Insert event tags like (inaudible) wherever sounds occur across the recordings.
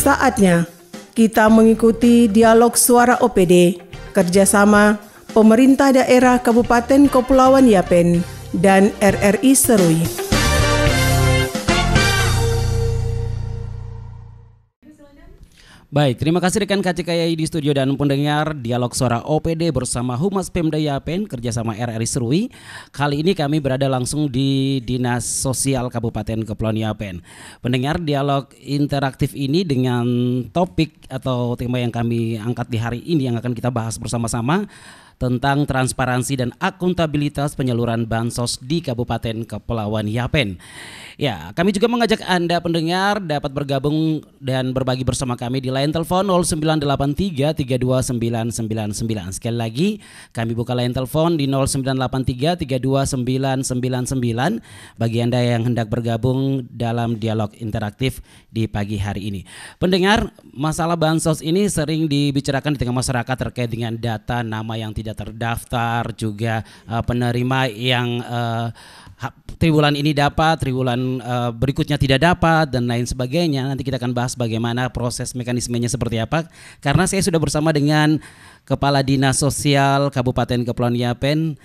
Saatnya kita mengikuti dialog suara OPD kerjasama pemerintah daerah Kabupaten Kepulauan Yapen dan RRI Serui. Baik, terima kasih rekan KCKI di studio dan pendengar dialog suara OPD bersama Humas Pemda Yapen kerjasama RRI Serui. Kali ini kami berada langsung di Dinas Sosial Kabupaten Kepulauan Yapen. Pendengar dialog interaktif ini dengan topik atau tema yang kami angkat di hari ini yang akan kita bahas bersama-sama tentang transparansi dan akuntabilitas penyaluran bansos di Kabupaten Kepulauan Yapen. Ya, kami juga mengajak Anda pendengar dapat bergabung dan berbagi bersama kami di line telepon 0983 32999. Sekali lagi, kami buka line telepon di 0983 32999 bagi Anda yang hendak bergabung dalam dialog interaktif di pagi hari ini. Pendengar, masalah bansos ini sering dibicarakan di tengah masyarakat terkait dengan data nama yang tidak terdaftar, juga uh, penerima yang uh, triwulan ini dapat, triwulan uh, berikutnya tidak dapat dan lain sebagainya. Nanti kita akan bahas bagaimana proses mekanismenya seperti apa. Karena saya sudah bersama dengan Kepala Dinas Sosial Kabupaten Kepulauan Yapen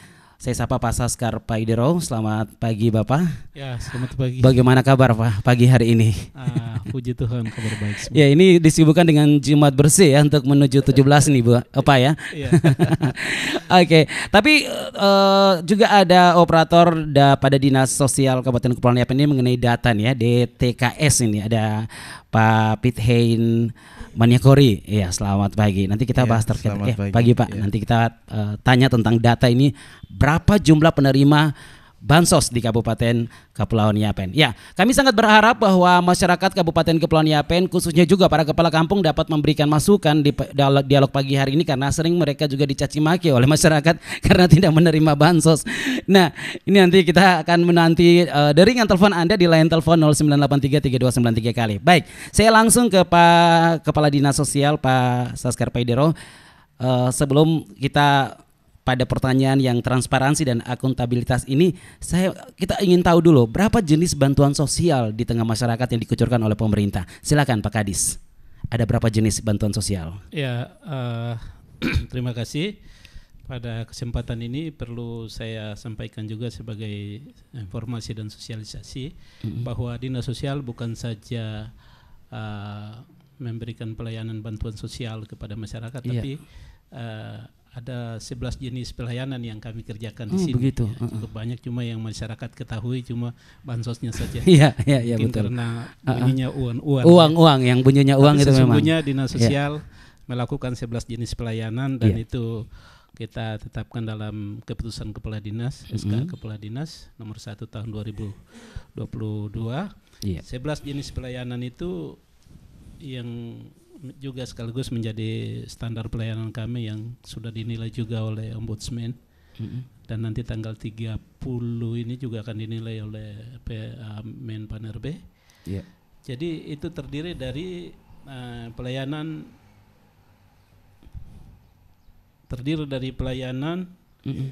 saya sapa Pak Saskar Paidero. Selamat pagi Bapak. Ya, selamat pagi. Bagaimana kabar Pak pagi hari ini? Ah, puji Tuhan kabar baik semua. ya, ini disibukkan dengan Jumat bersih ya untuk menuju 17 nih Bu. Apa ya? Iya. (laughs) Oke, okay. tapi uh, juga ada operator da, pada Dinas Sosial Kabupaten Kepulauan Yapen ini mengenai data nih ya, DTKS ini ada Pak Pithain Maniakori. Iya, selamat pagi. Nanti kita ya, bahas terkait ya, pagi. pagi Pak. Ya. Nanti kita uh, tanya tentang data ini berapa jumlah penerima bansos di Kabupaten Kepulauan Yapen. Ya, kami sangat berharap bahwa masyarakat Kabupaten Kepulauan Yapen khususnya juga para kepala kampung dapat memberikan masukan di dialog, pagi hari ini karena sering mereka juga dicaci maki oleh masyarakat (laughs) karena tidak menerima bansos. Nah, ini nanti kita akan menanti uh, deringan telepon Anda di line telepon 09833293 kali. Baik, saya langsung ke Pak Kepala Dinas Sosial Pak Saskar Paidero. Uh, sebelum kita pada pertanyaan yang transparansi dan akuntabilitas ini saya kita ingin tahu dulu berapa jenis bantuan sosial di tengah masyarakat yang dikucurkan oleh pemerintah. Silakan Pak Kadis. Ada berapa jenis bantuan sosial? Ya, uh, (clears throat) terima kasih. Pada kesempatan ini perlu saya sampaikan juga sebagai informasi dan sosialisasi mm-hmm. bahwa dinas sosial bukan saja uh, memberikan pelayanan bantuan sosial kepada masyarakat, yeah. tapi uh, ada 11 jenis pelayanan yang kami kerjakan di oh, sini. Begitu. Ya, cukup banyak cuma yang masyarakat ketahui cuma bansosnya saja. (laughs) Iya, iya, iya betul. Karena bunyinya uang-uang. Uang-uang ya. yang bunyinya uang Tapi itu memang. Sesungguhnya dinas iya. sosial ya. melakukan 11 jenis pelayanan dan ya. itu kita tetapkan dalam keputusan kepala dinas mm -hmm. SK kepala dinas nomor 1 tahun 2022. Ya. 11 jenis pelayanan itu yang juga sekaligus menjadi standar pelayanan kami yang sudah dinilai juga oleh ombudsman mm-hmm. dan nanti tanggal 30 ini juga akan dinilai oleh uh, Menpaner B. Yeah. Jadi itu terdiri dari uh, pelayanan terdiri dari pelayanan mm-hmm.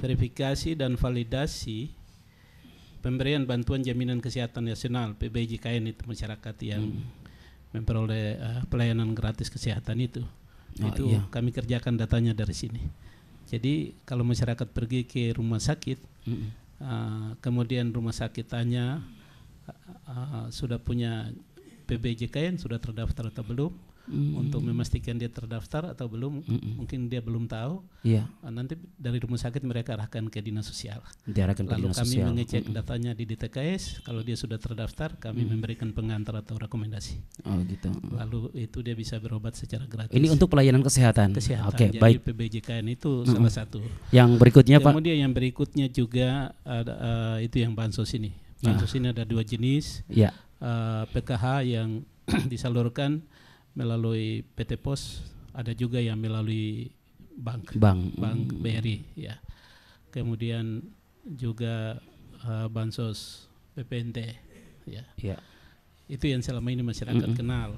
verifikasi dan validasi pemberian bantuan jaminan kesehatan nasional PBJKN itu masyarakat yang mm memperoleh uh, pelayanan gratis kesehatan itu. Oh, itu iya. kami kerjakan datanya dari sini. Jadi kalau masyarakat pergi ke rumah sakit, mm -hmm. uh, kemudian rumah sakit tanya uh, uh, sudah punya PBJKN sudah terdaftar atau belum, mm. untuk memastikan dia terdaftar atau belum mm mungkin dia belum tahu. Yeah. uh, nanti dari rumah sakit mereka arahkan ke dinas sosial. Diarahkan lalu ke dinas kami sosial. mengecek mm datanya di DTKS kalau dia sudah terdaftar kami mm. memberikan pengantar atau rekomendasi. Oh gitu. Lalu itu dia bisa berobat secara gratis. Ini untuk pelayanan kesehatan? Kesehatan. Oke okay, baik. PBJKN itu mm salah satu. Yang berikutnya kemudian pak? Kemudian yang berikutnya juga ada uh, itu yang bansos ini. Bansos ah. ini ada dua jenis. Ya. uh, PKH yang (clears throat) disalurkan melalui PT Pos, ada juga yang melalui bank, bank, bank BRI, ya. Kemudian juga uh, bansos PPNT, ya. ya. Itu yang selama ini masyarakat mm -hmm. kenal.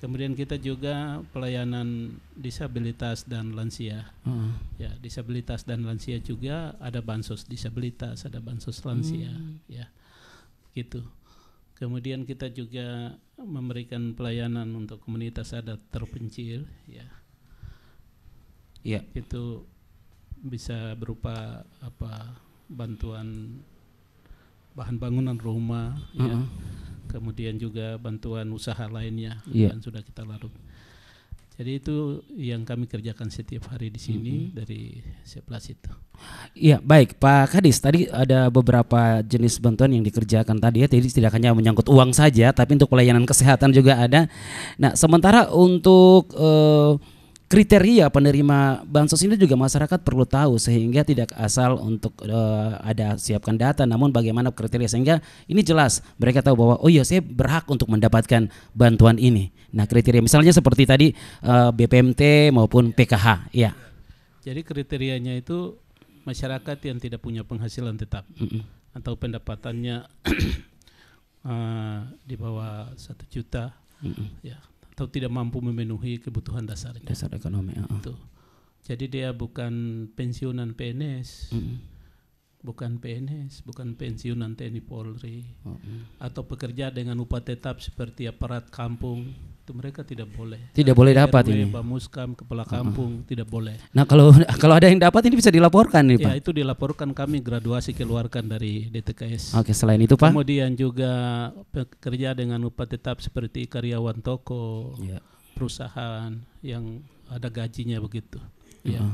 Kemudian kita juga pelayanan disabilitas dan lansia. Uh. Ya, disabilitas dan lansia juga ada bansos disabilitas, ada bansos lansia, mm. ya. Gitu. Kemudian kita juga memberikan pelayanan untuk komunitas adat terpencil ya. Iya. Itu bisa berupa apa bantuan bahan bangunan rumah ya. Uh-uh. Kemudian juga bantuan usaha lainnya Iya. yang sudah kita lakukan. Jadi itu yang kami kerjakan setiap hari di sini dari sebelah situ. Iya, baik Pak Kadis. Tadi ada beberapa jenis bantuan yang dikerjakan tadi ya. Jadi tidak hanya menyangkut uang saja, tapi untuk pelayanan kesehatan juga ada. Nah, sementara untuk eh, kriteria penerima bansos ini juga masyarakat perlu tahu sehingga tidak asal untuk eh, ada siapkan data, namun bagaimana kriteria sehingga ini jelas mereka tahu bahwa oh iya saya berhak untuk mendapatkan bantuan ini. Nah, kriteria misalnya seperti tadi eh, BPMT maupun PKH, ya. Jadi kriterianya itu masyarakat yang tidak punya penghasilan tetap Mm-mm. atau pendapatannya (clears throat) eh, di bawah satu juta, Mm-mm. ya, atau tidak mampu memenuhi kebutuhan dasarnya. Dasar ekonomi. uh-uh. Itu. Jadi dia bukan pensiunan PNS, Mm-mm. bukan PNS, bukan pensiunan TNI Polri, Oh, mm. atau pekerja dengan upah tetap seperti aparat kampung, itu mereka tidak boleh. Tidak boleh dapat RW, ini. Bamuskam, kepala kampung tidak boleh. Nah kalau (laughs) kalau ada yang dapat ini bisa dilaporkan nih Ya pak. itu dilaporkan kami graduasi keluarkan dari DTKS. Oke selain itu pak. Kemudian juga pekerja dengan upah tetap seperti karyawan toko, Ya. perusahaan yang ada gajinya begitu. Ya.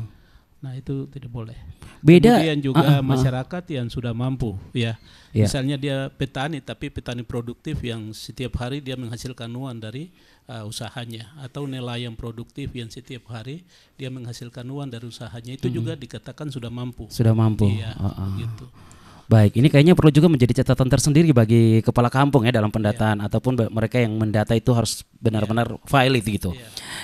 Nah itu tidak boleh. Beda. Kemudian juga ah. masyarakat yang sudah mampu, ya. Ya. Misalnya dia petani tapi petani produktif yang setiap hari dia menghasilkan uang dari uh, usahanya atau nelayan produktif yang setiap hari dia menghasilkan uang dari usahanya itu juga dikatakan sudah mampu. Sudah mampu. Iya, Oh, oh. gitu. Baik, ini kayaknya perlu juga menjadi catatan tersendiri bagi kepala kampung ya dalam pendataan ataupun ba- mereka yang mendata itu harus benar-benar valid gitu.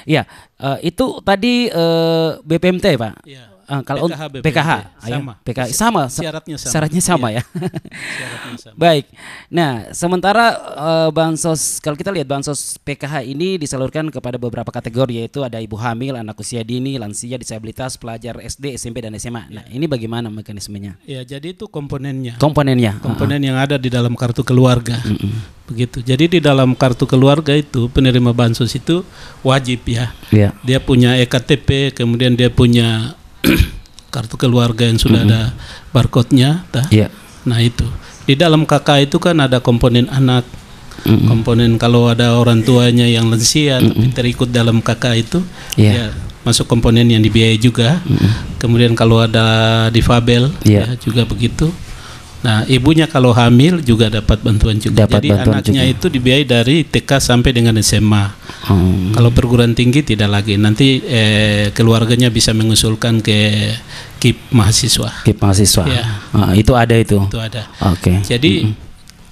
Iya, eh, itu tadi eh, BPMT pak. Iya. Ah, kalau PKH, BPMT, PKH, ayo, sama. PKH sama, Syaratnya sama. syaratnya sama ya. (laughs) (laughs) Syaratnya sama. Baik. Nah, sementara eh, bansos kalau kita lihat bansos PKH ini disalurkan kepada beberapa kategori yaitu ada ibu hamil, anak usia dini, lansia, disabilitas, pelajar SD, SMP dan SMA. Nah, ini bagaimana mekanismenya? Ya, jadi itu komponennya. Komponennya. komponen yang ada di dalam kartu keluarga. Begitu. Jadi di dalam kartu keluarga itu penerima bansos itu wajib ya. Iya. Dia punya EKTP, kemudian dia punya (clears throat) kartu keluarga yang sudah ada barcode-nya, tah. Iya. Nah, itu. Di dalam KK itu kan ada komponen anak, Mm-mm. komponen kalau ada orang tuanya yang lansia tapi terikut dalam KK itu Iya. ya masuk komponen yang dibiayai juga. Kemudian kalau ada difabel Iya. ya juga begitu. Nah, ibunya kalau hamil juga dapat bantuan juga. Dapat Jadi bantuan anaknya juga. itu dibiayai dari TK sampai dengan SMA. Hmm. Kalau perguruan tinggi tidak lagi. Nanti eh, keluarganya bisa mengusulkan ke KIP mahasiswa. Kip mahasiswa. Iya. Ah, itu ada itu. Itu ada. Oke. Jadi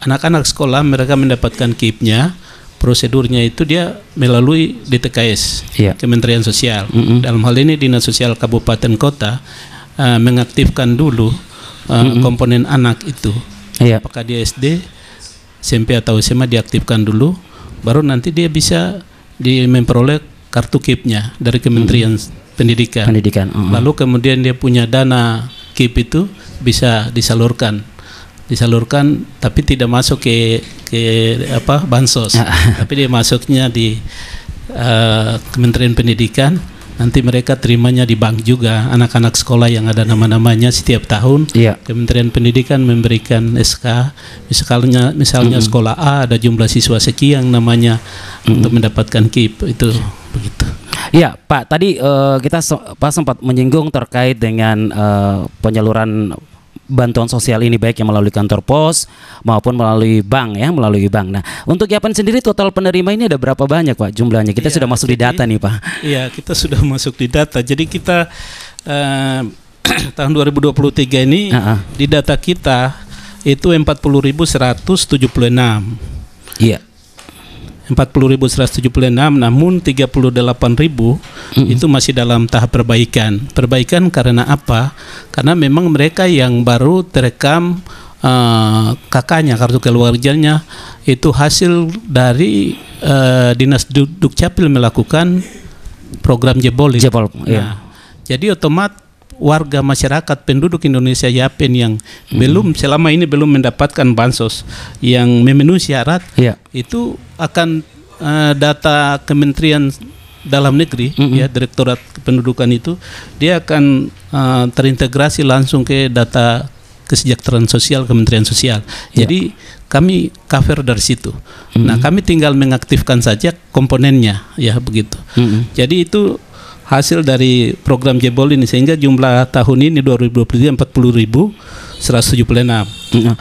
anak-anak sekolah mereka mendapatkan KIP-nya, prosedurnya itu dia melalui DTKS, Iya. Kementerian Sosial. Mm-mm. Dalam hal ini Dinas Sosial Kabupaten Kota eh, mengaktifkan dulu eh, komponen anak itu. Iya. Apakah dia SD, SMP atau SMA diaktifkan dulu, baru nanti dia bisa di memperoleh kartu KIP-nya dari Kementerian Pendidikan. Pendidikan. Oh. Lalu kemudian dia punya dana KIP itu bisa disalurkan, disalurkan tapi tidak masuk ke ke apa bansos, (laughs) tapi dia masuknya di eh, Kementerian Pendidikan. Nanti mereka terimanya di bank juga anak-anak sekolah yang ada nama-namanya setiap tahun. Iya. Kementerian Pendidikan memberikan SK, misalnya misalnya sekolah A ada jumlah siswa sekian namanya untuk mendapatkan KIP itu begitu. Iya, Pak. Tadi eh, kita se- Pak sempat menyinggung terkait dengan eh, penyaluran bantuan sosial ini baik yang melalui kantor pos maupun melalui bank ya, melalui bank. Nah, untuk Yapen sendiri total penerima ini ada berapa banyak, Pak? Jumlahnya kita Iya, sudah masuk di jadi- data nih, Pak. Iya, kita sudah masuk di data. Jadi kita eh, (clears throat) tahun 2023 ini Ah, ah. di data kita itu 40.176. Iya. 40.176 namun 38.000 itu masih dalam tahap perbaikan. Perbaikan karena apa? Karena memang mereka yang baru terekam eh, kakaknya kartu keluarganya itu hasil dari eh, Dinas Du- Dukcapil melakukan program jebol. Jebol. Nah, jadi otomat warga masyarakat penduduk Indonesia Yapen yang belum selama ini belum mendapatkan bansos yang memenuhi syarat Iya. itu akan eh, data Kementerian Dalam Negeri ya Direktorat Kependudukan itu dia akan eh, terintegrasi langsung ke data kesejahteraan sosial Kementerian Sosial. Jadi kami cover dari situ. Nah, kami tinggal mengaktifkan saja komponennya ya begitu. Mm-mm. Jadi itu hasil dari program Jebol ini sehingga jumlah tahun ini 2023 40.176. Mm-mm.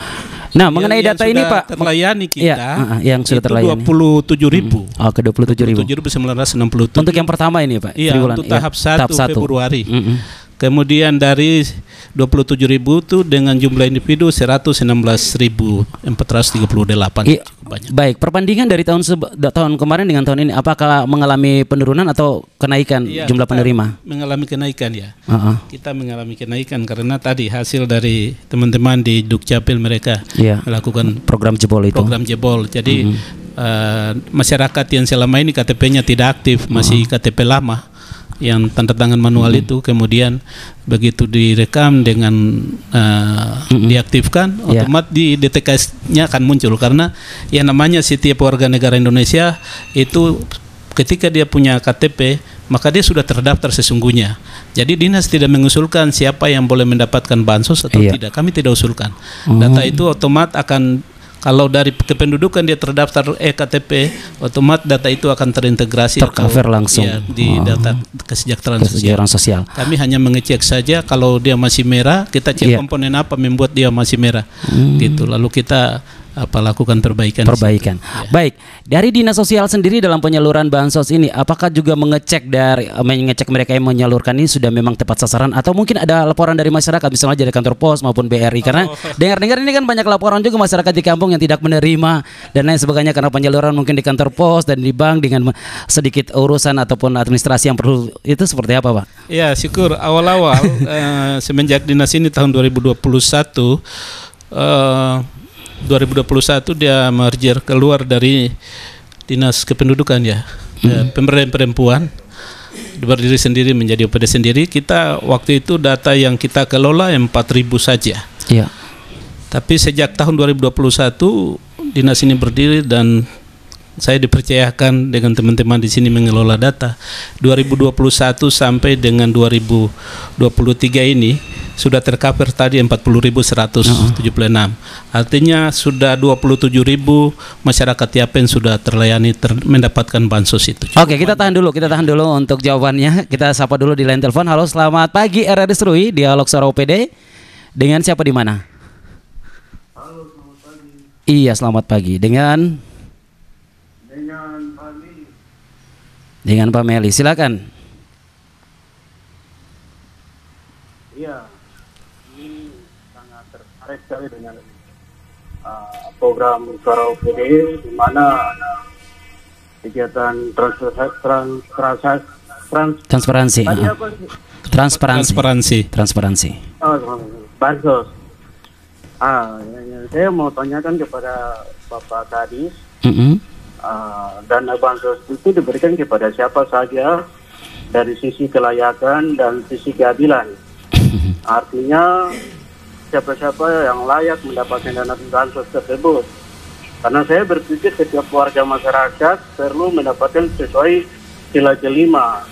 Nah, mengenai Yang- yang data ini sudah Pak, terlayani kita Iya, uh, uh, yang sudah terlayani. 27 ribu. oh ke 27 ribu. 27.967. Untuk yang pertama ini Pak, Iya, triwulan, untuk ya. tahap 1 satu. Februari. Mm-mm. Kemudian dari 27 ribu itu dengan jumlah individu 116.438 Iya, banyak. Baik, perbandingan dari tahun tahun kemarin dengan tahun ini apakah mengalami penurunan atau kenaikan Iya, jumlah penerima? Mengalami kenaikan ya. Heeh. Kita mengalami kenaikan karena tadi hasil dari teman-teman di Dukcapil mereka Iya. melakukan Program jebol itu. program jebol. Jadi eh, masyarakat yang selama ini KTP-nya tidak aktif, masih KTP lama yang tanda tangan manual itu kemudian begitu direkam dengan eh, diaktifkan Iya. otomatis di DTKS-nya akan muncul karena yang namanya setiap warga negara Indonesia itu ketika dia punya KTP maka dia sudah terdaftar sesungguhnya. Jadi dinas tidak mengusulkan siapa yang boleh mendapatkan bansos atau Iya. tidak. Kami tidak usulkan. Data itu otomat akan kalau dari kependudukan dia terdaftar ektp, otomat data itu akan terintegrasi Tercover langsung. Iya, di Oh. data kesejahteraan sosial. Kesejahteraan sosial. Kami hanya mengecek saja kalau dia masih merah, kita cek. Hmm. komponen apa membuat dia masih merah. Gitu. Lalu kita apa lakukan perbaikan. di situ. Perbaikan. Ya. Baik, dari dinas sosial sendiri dalam penyaluran bansos ini, apakah juga mengecek dari eh, mengecek mereka yang menyalurkan ini sudah memang tepat sasaran atau mungkin ada laporan dari masyarakat misalnya dari kantor pos maupun BRI karena Oh. (laughs) dengar-dengar ini kan banyak laporan juga masyarakat di kampung yang tidak menerima dan lain sebagainya karena penyaluran mungkin di kantor pos dan di bank dengan sedikit urusan ataupun administrasi yang perlu itu seperti apa, Pak? Ya, syukur awal-awal (laughs) eh, semenjak dinas ini tahun 2021 eh 2021 dia merger keluar dari dinas kependudukan ya. Eh, pemberdayaan perempuan berdiri sendiri menjadi OPD sendiri. Kita waktu itu data yang kita kelola 4000 saja. Iya. Tapi sejak tahun 2021 dinas ini berdiri dan saya dipercayakan dengan teman-teman di sini mengelola data 2021 sampai dengan 2023 ini sudah tercover tadi 40.176. Artinya sudah 27.000 masyarakat Yapen sudah terlayani ter- mendapatkan bansos itu. Oke, kita tahan dulu, kita tahan dulu untuk jawabannya. Kita sapa dulu di line telepon. Halo, selamat pagi RRI Serui, dialog suara OPD. Dengan siapa di mana? Iya, selamat pagi. Dengan dengan Pak Meli. Silakan. Iya, ini sangat tertarik sekali dengan uh, program Suara OPD di mana kegiatan transaksi trans, trans, Transparansi. tadi apa sih? Transparansi. Transparansi. Transparansi. Oh, bansos. Ah, ya, ya. saya mau tanyakan kepada Bapak Kadis, Mm-mm. Uh, dana bansos itu diberikan kepada siapa saja dari sisi kelayakan dan sisi keadilan. (laughs) Artinya siapa-siapa yang layak mendapatkan dana bansos tersebut. Karena saya berpikir setiap warga masyarakat perlu mendapatkan sesuai sila kelima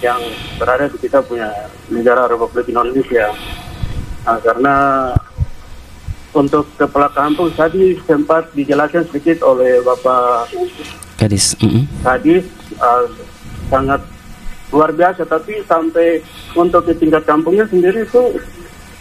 yang berada di kita punya negara Republik Indonesia. Nah, karena untuk kepala kampung tadi sempat dijelaskan sedikit oleh Bapak Gadis. Mm-mm. tadi uh, sangat luar biasa tapi sampai untuk di tingkat kampungnya sendiri itu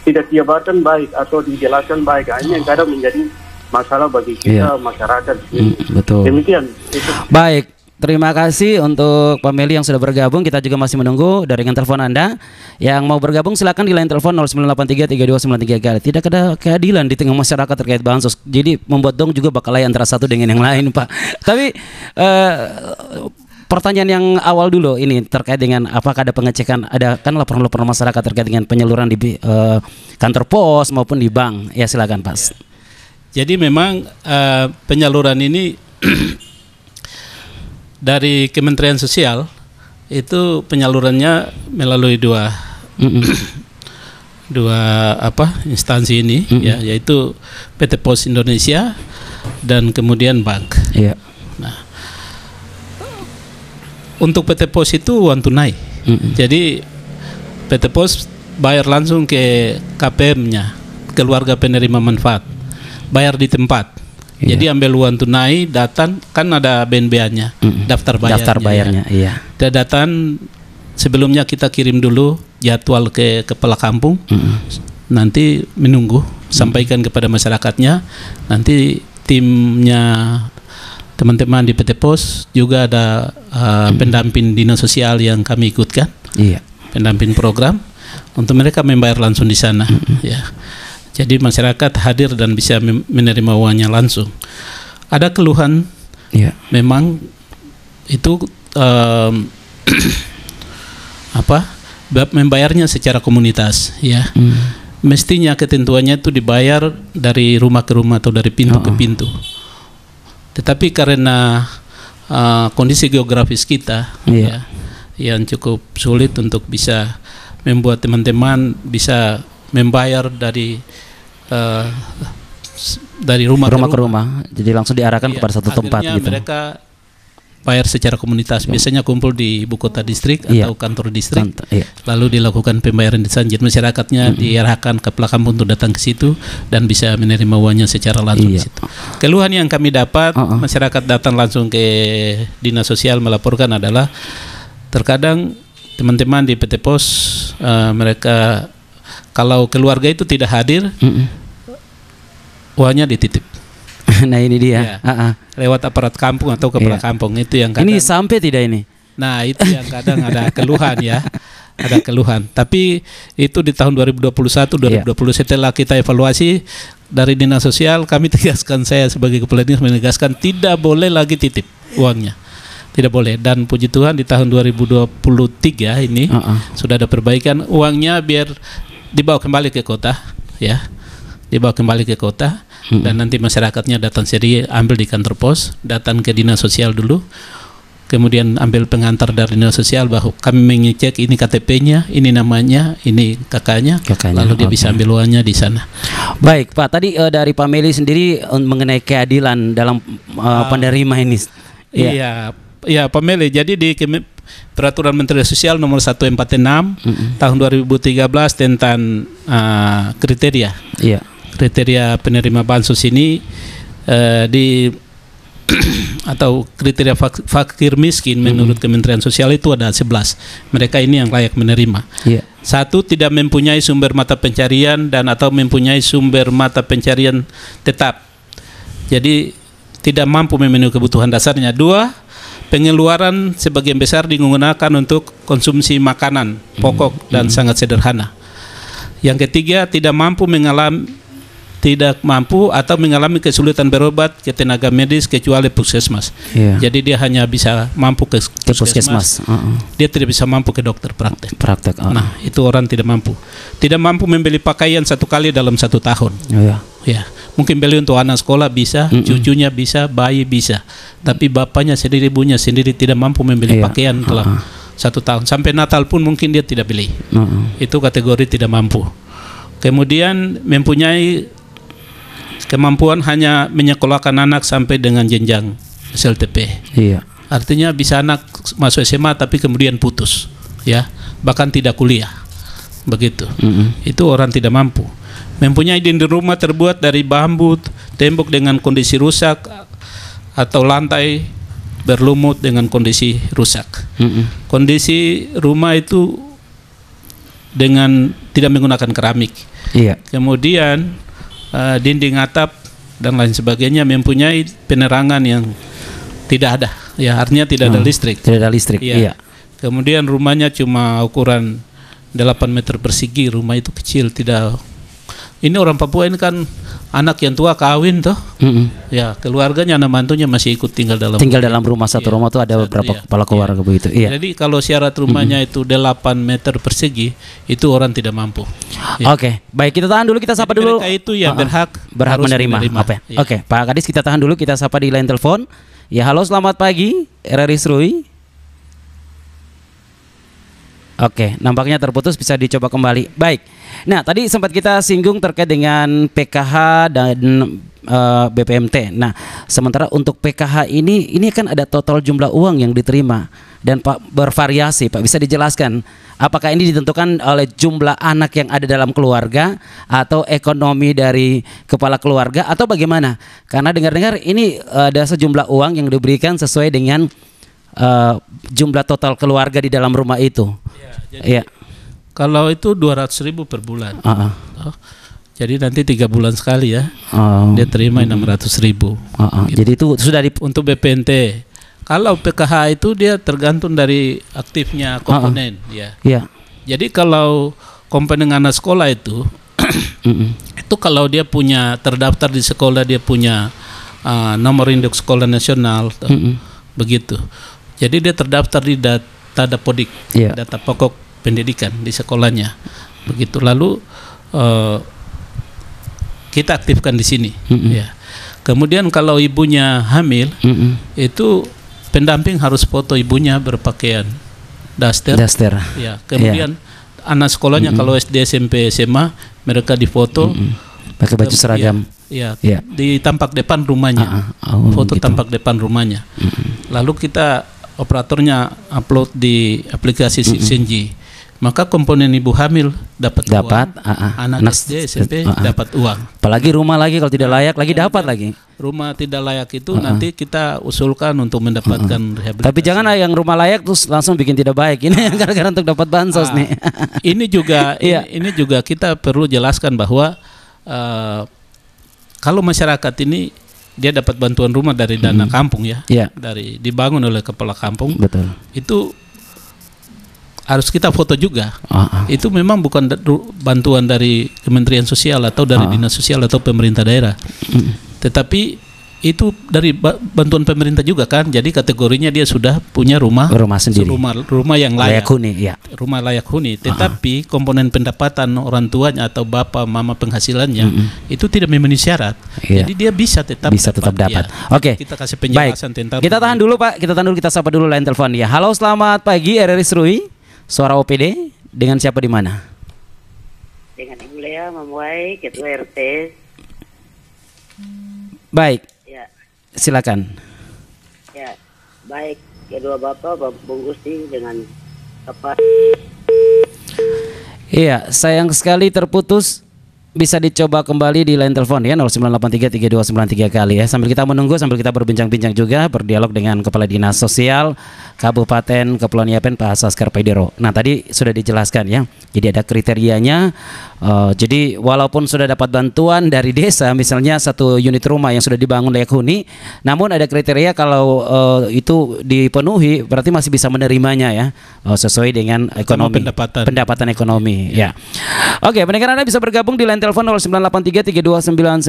tidak jabatan baik atau dijelaskan baik ini yang kadang menjadi masalah bagi kita masyarakat Mm, betul. demikian itu Baik, terima kasih untuk Meli yang sudah bergabung. Kita juga masih menunggu dari telepon Anda. Yang mau bergabung silakan di line telepon 09833293 Tidak ada keadilan di tengah masyarakat terkait bansos. Jadi membuat dong juga bakal lain antara satu dengan yang lain, Pak. Tapi eh, pertanyaan yang awal dulu ini terkait dengan apakah ada pengecekan ada kan laporan-laporan masyarakat terkait dengan penyaluran di eh, kantor pos maupun di bank. Ya silakan, Pak. Jadi memang eh, penyaluran ini (clears throat) dari Kementerian Sosial itu penyalurannya melalui dua Mm-mm. (clears throat) dua apa instansi ini ya yaitu PT Pos Indonesia dan kemudian bank. Iya. Untuk PT Pos itu uang tunai. Mm-mm. Jadi PT Pos bayar langsung ke KPM-nya, keluarga penerima manfaat. Bayar di tempat. Iya. Jadi ambil uang tunai, datang kan ada BNBA-nya, Mm-mm. daftar bayarnya. Daftar ya. bayarnya, iya. Kita datang sebelumnya kita kirim dulu jadwal ke kepala kampung. Mm-mm. Nanti menunggu sampaikan kepada masyarakatnya. Nanti timnya teman-teman di PT Pos juga ada uh, pendamping dinas sosial yang kami ikutkan, Iya. pendamping program untuk mereka membayar langsung di sana. Ya, jadi masyarakat hadir dan bisa menerima uangnya langsung. Ada keluhan Iya. memang itu em, (clears throat) apa membayarnya secara komunitas ya Mm. mestinya ketentuannya itu dibayar dari rumah ke rumah atau dari pintu ke Oh. pintu tetapi karena uh, kondisi geografis kita Iya. ya, yang cukup sulit untuk bisa membuat teman-teman bisa membayar dari uh, dari rumah, Rumah ke rumah. Jadi langsung diarahkan Iya, kepada satu tempat gitu. Mereka bayar secara komunitas. Biasanya kumpul di ibu kota distrik Iya. atau kantor distrik. Iya. Lalu dilakukan pembayaran di sana. Jadi masyarakatnya diarahkan ke pelakam untuk datang ke situ dan bisa menerima uangnya secara langsung di Iya. situ. Keluhan yang kami dapat Uh-uh. masyarakat datang langsung ke dinas sosial melaporkan adalah terkadang teman-teman di PT Pos eh, mereka kalau keluarga itu tidak hadir uangnya dititip (laughs) nah ini dia. Iya. Ah, ah. lewat aparat kampung atau kepala Iya. kampung itu yang kadang Ini sampai tidak ini? Nah, itu yang kadang ada (laughs) keluhan ya. Ada keluhan. Tapi itu di tahun 2021 2020 setelah kita evaluasi dari Dinas Sosial kami (laughs) tegaskan saya sebagai kepala dinas menegaskan tidak boleh lagi titip uangnya. Tidak boleh dan puji Tuhan di tahun 2023 ini Ah, ah. sudah ada perbaikan uangnya biar dibawa kembali ke kota ya. Dibawa kembali ke kota dan nanti masyarakatnya datang sendiri ambil di kantor pos, datang ke dinas sosial dulu kemudian ambil pengantar dari dinas sosial bahwa kami mengecek ini KTP-nya, ini namanya, ini kakaknya, Kakaknya, lalu dia bisa oke. ambil uangnya di sana. Baik, Pak. Tadi eh, dari Pak Meli sendiri eh, mengenai keadilan dalam eh, penerima ini. Iya. Iya, iya Pak Meli. Jadi di Peraturan Menteri Sosial nomor 146 tahun 2013 tentang ah, kriteria Iya. kriteria penerima bansos ini eh, di (clears throat) atau kriteria fak- fakir miskin menurut Kementerian Sosial itu ada 11. Mereka ini yang layak menerima. Iya. Satu tidak mempunyai sumber mata pencarian dan atau mempunyai sumber mata pencarian tetap. Jadi tidak mampu memenuhi kebutuhan dasarnya. Dua, pengeluaran sebagian besar digunakan untuk konsumsi makanan pokok dan sangat sederhana. Yang ketiga, tidak mampu mengalami tidak mampu atau mengalami kesulitan berobat ke tenaga medis kecuali puskesmas. Iya. Jadi dia hanya bisa mampu ke Ke puskesmas. Ah, ah. Dia tidak bisa mampu ke dokter praktek. Praktek. ah. Nah, itu orang tidak mampu. Tidak mampu membeli pakaian satu kali dalam satu tahun. Iya. Ya, mungkin beli untuk anak sekolah bisa, cucunya bisa, bayi bisa. Tapi bapaknya sendiri, ibunya sendiri tidak mampu membeli Iya. pakaian dalam satu tahun. Sampai Natal pun mungkin dia tidak beli. Ah, ah. Itu kategori tidak mampu. Kemudian mempunyai kemampuan hanya menyekolahkan anak sampai dengan jenjang SLTP. Iya. Artinya bisa anak masuk SMA tapi kemudian putus, ya, bahkan tidak kuliah, begitu. Mm-mm. Itu orang tidak mampu. Mempunyai dinding rumah terbuat dari bambu, tembok dengan kondisi rusak atau lantai berlumut dengan kondisi rusak. Mm-mm. Kondisi rumah itu dengan tidak menggunakan keramik. Iya. Kemudian eh, dinding atap dan lain sebagainya mempunyai penerangan yang tidak ada. Ya, artinya tidak ada Oh, listrik. Tidak ada listrik. Iya. Iya. Kemudian rumahnya cuma ukuran 8 meter persegi, rumah itu kecil, tidak Ini orang Papua ini kan anak yang tua kawin toh. Mm-mm. Ya, keluarganya anak mantunya masih ikut tinggal dalam Tinggal dalam rumah satu Iya. rumah tuh ada Satu, beberapa iya. kepala keluarga begitu. Iya. Jadi kalau syarat rumahnya itu 8 meter persegi, itu orang tidak mampu. Ya. Oke, baik kita tahan dulu kita sapa Jadi dulu. mereka itu ya ah. berhak berhak menerima. menerima. Apa? Iya. Oke, Pak Kadis kita tahan dulu kita sapa di line telepon. Ya halo selamat pagi RRI Serui. Oke, nampaknya terputus bisa dicoba kembali. Baik. Nah, tadi sempat kita singgung terkait dengan PKH dan uh, BPMT. Nah, sementara untuk PKH ini ini kan ada total jumlah uang yang diterima dan Pak bervariasi. Pak bisa dijelaskan apakah ini ditentukan oleh jumlah anak yang ada dalam keluarga atau ekonomi dari kepala keluarga atau bagaimana? Karena dengar-dengar ini ada sejumlah uang yang diberikan sesuai dengan uh, jumlah total keluarga di dalam rumah itu. Ya, jadi ya. Kalau itu dua ratus ribu per bulan. Uh -uh. Oh, jadi nanti tiga bulan sekali ya, uh, dia terima enam ratus ribu. Uh -uh. Gitu. Jadi itu sudah di untuk BPNT. Kalau PKH itu dia tergantung dari aktifnya komponen uh -uh. ya. Yeah. Jadi kalau komponen anak sekolah itu, (coughs) itu kalau dia punya terdaftar di sekolah dia punya uh, nomor induk sekolah nasional, begitu. Jadi dia terdaftar di data Dapodik, yeah. data pokok pendidikan di sekolahnya. Begitu lalu uh, kita aktifkan di sini. Mm -hmm. Ya. Kemudian kalau ibunya hamil, mm -hmm. itu pendamping harus foto ibunya berpakaian daster. Daster. Ya. Kemudian yeah. anak sekolahnya mm -hmm. kalau SD, SMP, SMA mereka difoto. Mm -hmm. Pakai baju seragam. Ya, ya, ya. di tampak depan rumahnya, uh, uh, oh, foto gitu. tampak depan rumahnya. Mm -hmm. Lalu kita operatornya upload di aplikasi mm -hmm. maka komponen ibu hamil dapat dapat uang, uh, uh, anak, anak SD SMP uh, uh. dapat uang apalagi rumah lagi kalau tidak layak lagi dapat lagi rumah tidak layak itu uh, uh. nanti kita usulkan untuk mendapatkan uh, uh. rehabilitasi tapi jangan yang rumah layak terus langsung bikin tidak baik ini uh. (laughs) gara-gara untuk dapat bansos uh, nih (laughs) ini juga (laughs) iya. ini, ini juga kita perlu jelaskan bahwa uh, kalau masyarakat ini dia dapat bantuan rumah dari dana hmm. kampung ya, yeah. dari dibangun oleh kepala kampung. Betul. Itu harus kita foto juga. Uh -uh. Itu memang bukan bantuan dari Kementerian Sosial atau dari uh -uh. dinas sosial atau pemerintah daerah, uh tetapi itu dari bantuan pemerintah juga kan. Jadi kategorinya dia sudah punya rumah rumah sendiri. Rumah rumah yang layak. Layak huni, ya. Rumah layak huni. Tetapi uh -huh. komponen pendapatan orang tuanya atau bapak mama penghasilannya uh -huh. itu tidak memenuhi syarat. Yeah. Jadi dia bisa tetap bisa dapat. tetap dapat. Ya. Oke. Okay. Kita kasih penjelasan Baik. tentang Kita tahan dulu Pak. Kita tahan dulu kita sapa dulu lain telepon ya. Halo, selamat pagi RRI Serui. Suara OPD dengan siapa di mana? Dengan Ibu Lea Mamuai, Ketua RT. Baik, silakan. Ya, baik kedua bapak, Bung Gusti dengan apa? Iya, sayang sekali terputus. Bisa dicoba kembali di line telepon ya 09833293 kali ya. Sambil kita menunggu, sambil kita berbincang-bincang juga berdialog dengan Kepala Dinas Sosial Kabupaten Kepulauan Yapen Pak Saskar Paidero. Nah tadi sudah dijelaskan ya. Jadi ada kriterianya. Uh, jadi walaupun sudah dapat bantuan dari desa, misalnya satu unit rumah yang sudah dibangun layak huni, namun ada kriteria kalau uh, itu dipenuhi, berarti masih bisa menerimanya ya, uh, sesuai dengan ekonomi pendapatan pendapatan ekonomi. Ya. ya. Oke, pendengar anda bisa bergabung di line telepon 0983329999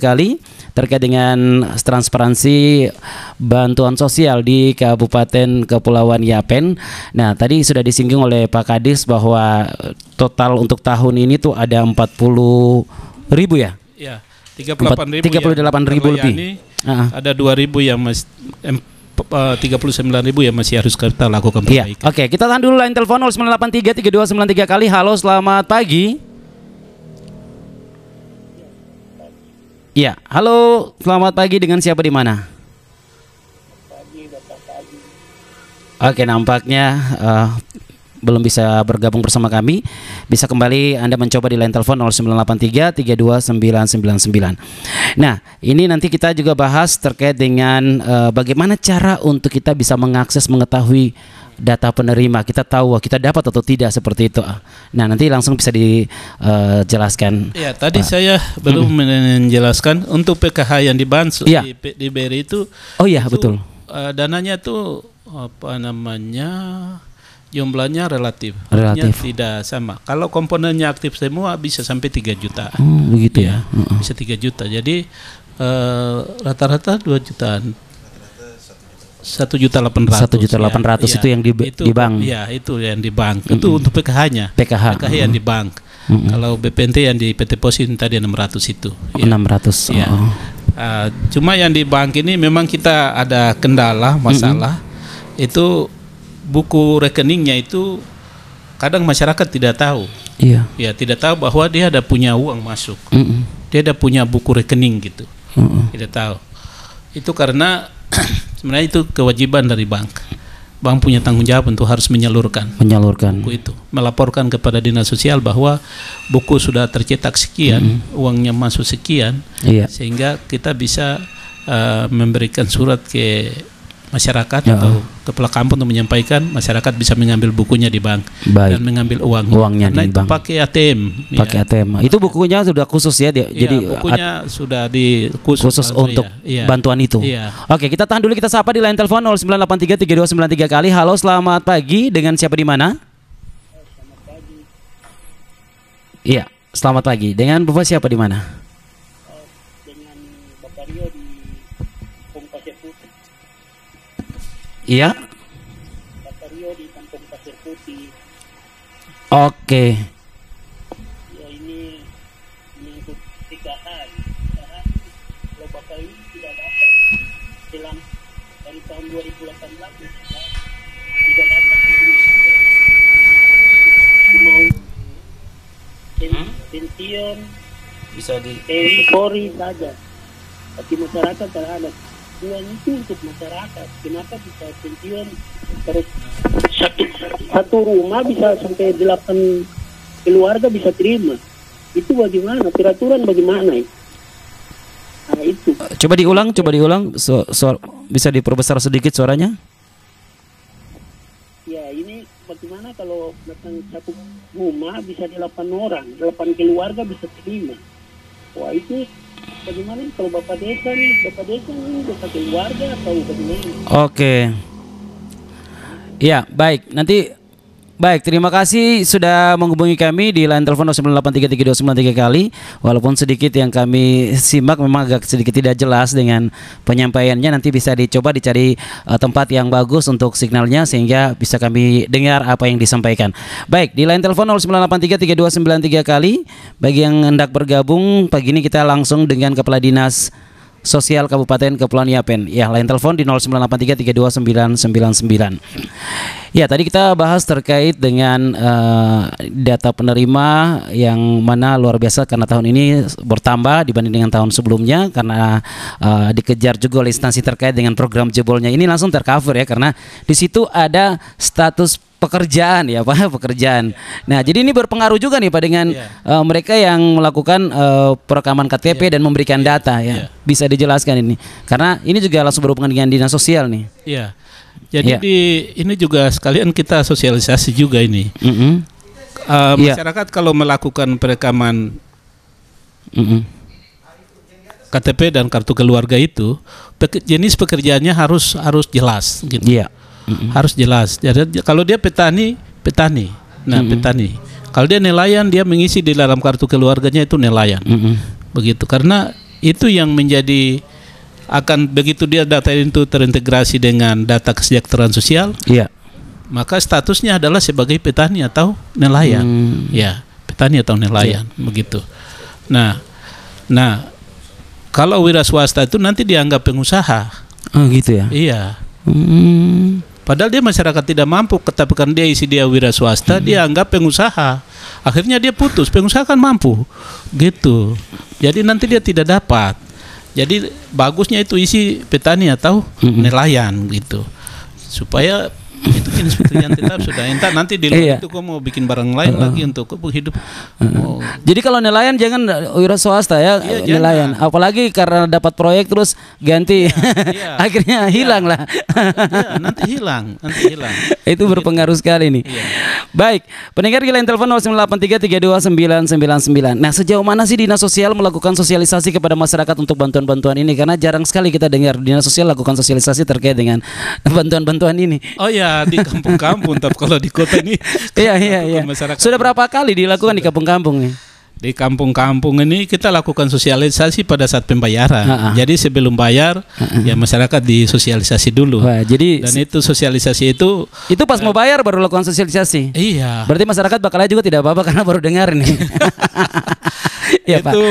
kali terkait dengan transparansi bantuan sosial di Kabupaten Kepulauan Yapen. Nah, tadi sudah disinggung oleh Pak Kadis bahwa total untuk tahun ini tuh ada 40 ribu ya? Iya, 38 ribu. 38 ya. ribu lebih. Uh -huh. Ada 2 ribu yang masih eh, 39 ribu ya masih harus kita lakukan iya, perbaikan. Iya. Oke, okay. kita tahan dulu line telepon 0983 3293 kali. Halo, selamat pagi. Iya, halo, selamat pagi dengan siapa di mana? Oke, nampaknya uh, belum bisa bergabung bersama kami, bisa kembali Anda mencoba di line telepon 0983 329999. Nah, ini nanti kita juga bahas terkait dengan uh, bagaimana cara untuk kita bisa mengakses mengetahui data penerima. Kita tahu kita dapat atau tidak seperti itu. Nah, nanti langsung bisa dijelaskan. Uh, ya, tadi Pak. saya belum hmm. menjelaskan untuk PKH yang dibantu ya. di, di BRI itu Oh iya, itu, betul. Uh, dananya tuh apa namanya jumlahnya relatif, relatif. tidak sama. Kalau komponennya aktif semua bisa sampai 3 juta. Hmm, begitu ya. ya. Bisa 3 juta. Jadi eh, rata-rata uh, 2 jutaan. Satu juta delapan ratus. Satu juta delapan ratus ya, itu yang di, itu, di bank. Ya itu yang di bank. Mm -hmm. Itu untuk PKH-nya. PKH. PKH yang di bank. Mm -hmm. Kalau BPNT yang di PT Pos tadi enam ratus itu. Enam ya. ratus. Ya. Oh. Uh, cuma yang di bank ini memang kita ada kendala masalah. Mm -hmm itu buku rekeningnya itu kadang masyarakat tidak tahu. Iya. Ya, tidak tahu bahwa dia ada punya uang masuk. Mm-mm. Dia ada punya buku rekening gitu. Mm-mm. Tidak tahu. Itu karena sebenarnya itu kewajiban dari bank. Bank punya tanggung jawab untuk harus menyalurkan Menyalurkan. buku itu, melaporkan kepada dinas sosial bahwa buku sudah tercetak sekian, uangnya masuk sekian, Iya. sehingga kita bisa eh, memberikan surat ke masyarakat Ya. atau kepala kampung untuk menyampaikan masyarakat bisa mengambil bukunya di bank Baik. dan mengambil uangnya. Uangnya Karena di itu bank. pakai ATM. ya. Pakai ATM. Itu bukunya sudah khusus ya, dia- Iya, jadi bukunya sudah di khusus, khusus untuk iya. bantuan itu. Iya. Oke, kita tahan dulu kita sapa di line telepon 09833293 kali. Halo, selamat pagi. Dengan siapa di mana? Iya, selamat pagi. Dengan Bapak siapa di mana? dengan Bapak Rio di Kampung Pasir Putih. Iya. Bapak Rio di Kampung Pasir Putih. Oke. Ya ini menyangkut tiga hal. Hal. Kalau Bapak ini tidak dapat dalam dari tahun 2018 tidak dapat mau pen- pensiun Bisa di TNI Polri saja tapi masyarakat terhadap uang itu untuk masyarakat. Kenapa bisa pensiun? Terus satu, satu rumah bisa sampai delapan keluarga bisa terima. Itu bagaimana? Peraturan bagaimana? Itu nah itu. Coba diulang, coba diulang. Su- suar- bisa diperbesar sedikit suaranya? ya ini bagaimana kalau datang satu rumah bisa delapan orang delapan keluarga bisa terima? Wah itu bagaimana kalau bapak desa nih bapak desa nih desa keluarga atau bagaimana Oke. Ya, baik. Nanti baik, terima kasih sudah menghubungi kami di line telepon 09833293 kali. Walaupun sedikit yang kami simak memang agak sedikit tidak jelas dengan penyampaiannya. Nanti bisa dicoba dicari eh, tempat yang bagus untuk signalnya sehingga bisa kami dengar apa yang disampaikan. Baik, di line telepon 09833293 kali. Bagi yang hendak bergabung pagi ini kita langsung dengan Kepala Dinas Sosial Kabupaten Kepulauan Yapen. Ya, lain telepon di 0833329999. Ya, tadi kita bahas terkait dengan eh, data penerima yang mana luar biasa karena tahun ini bertambah dibanding dengan tahun sebelumnya karena eh, dikejar juga oleh instansi terkait dengan program jebolnya. Ini langsung tercover ya karena di situ ada status pekerjaan ya Pak, (laughs) pekerjaan. Nah, jadi ini berpengaruh juga nih Pak dengan eh, mereka yang melakukan eh, perekaman KTP dan memberikan data ya. Iya. Bisa dijelaskan ini. Karena ini juga langsung berhubungan dengan dinas sosial nih. Iya. Jadi Iya. di ini juga sekalian kita sosialisasi juga ini. Mm-mm. Eh, Iya. masyarakat kalau melakukan perekaman Mm-mm. KTP dan kartu keluarga itu peke- jenis pekerjaannya harus harus jelas gitu. Iya. Mm-mm. Harus jelas. Jadi kalau dia petani, petani. Nah, petani. Kalau dia nelayan, dia mengisi di dalam kartu keluarganya itu nelayan. Mm-mm. Begitu. Karena itu yang menjadi akan begitu dia data itu terintegrasi dengan data kesejahteraan sosial, Iya. maka statusnya adalah sebagai petani atau nelayan. Hmm. Ya, petani atau nelayan, begitu. Nah, nah kalau wira swasta itu nanti dianggap pengusaha. Oh gitu ya. Iya. Hmm. Padahal dia masyarakat tidak mampu, tapi karena dia isi dia wira swasta, dia anggap pengusaha. Akhirnya dia putus, pengusaha kan mampu, gitu. Jadi nanti dia tidak dapat. Jadi bagusnya itu isi petani atau Mm-mm. nelayan gitu, supaya itu jenis pekerjaan tetap sudah entar nanti di luar Iya. itu kau mau bikin barang lain lagi untuk kau hidup. Oh, Jadi kalau nelayan jangan wira swasta ya Iya, nelayan. Apalagi karena dapat proyek terus ganti. iya. (laughs) Akhirnya hilang lah. ya, nanti hilang, nanti hilang. (laughs) Itu berpengaruh sekali nih. Iya. Baik, pendengar line telepon 0833329999. Nah, sejauh mana sih Dinas Sosial melakukan sosialisasi kepada masyarakat untuk bantuan-bantuan ini? Karena jarang sekali kita dengar Dinas Sosial lakukan sosialisasi terkait dengan (laughs) bantuan-bantuan ini. Oh di kampung-kampung, tapi kalau di kota ini Iya, iya, iya. masyarakat Sudah berapa kali dilakukan di kampung-kampung nih? Di kampung-kampung ini kita lakukan sosialisasi pada saat pembayaran. Ha-ha. Jadi sebelum bayar ya masyarakat disosialisasi dulu. Wah, jadi Dan itu sosialisasi itu itu pas mau bayar baru lakukan sosialisasi. iya. Berarti masyarakat bakalnya juga tidak apa-apa (laughs) karena baru dengar nih. (laughs) Pak. itu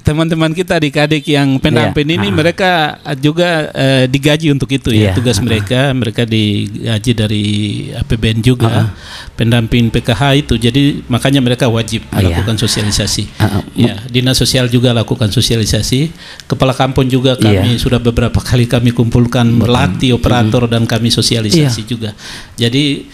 teman-teman kita adik-adik yang pendamping Iya, ini ah. mereka juga eh, digaji untuk itu ya Iya, tugas ah, mereka mereka digaji dari APBN Ah, juga pendamping PKH itu jadi makanya mereka wajib Ah, iya. melakukan sosialisasi Ah, ah. ya dinas sosial juga lakukan sosialisasi kepala kampung juga kami Iya. sudah beberapa kali kami kumpulkan melatih operator dan kami sosialisasi Iya. juga jadi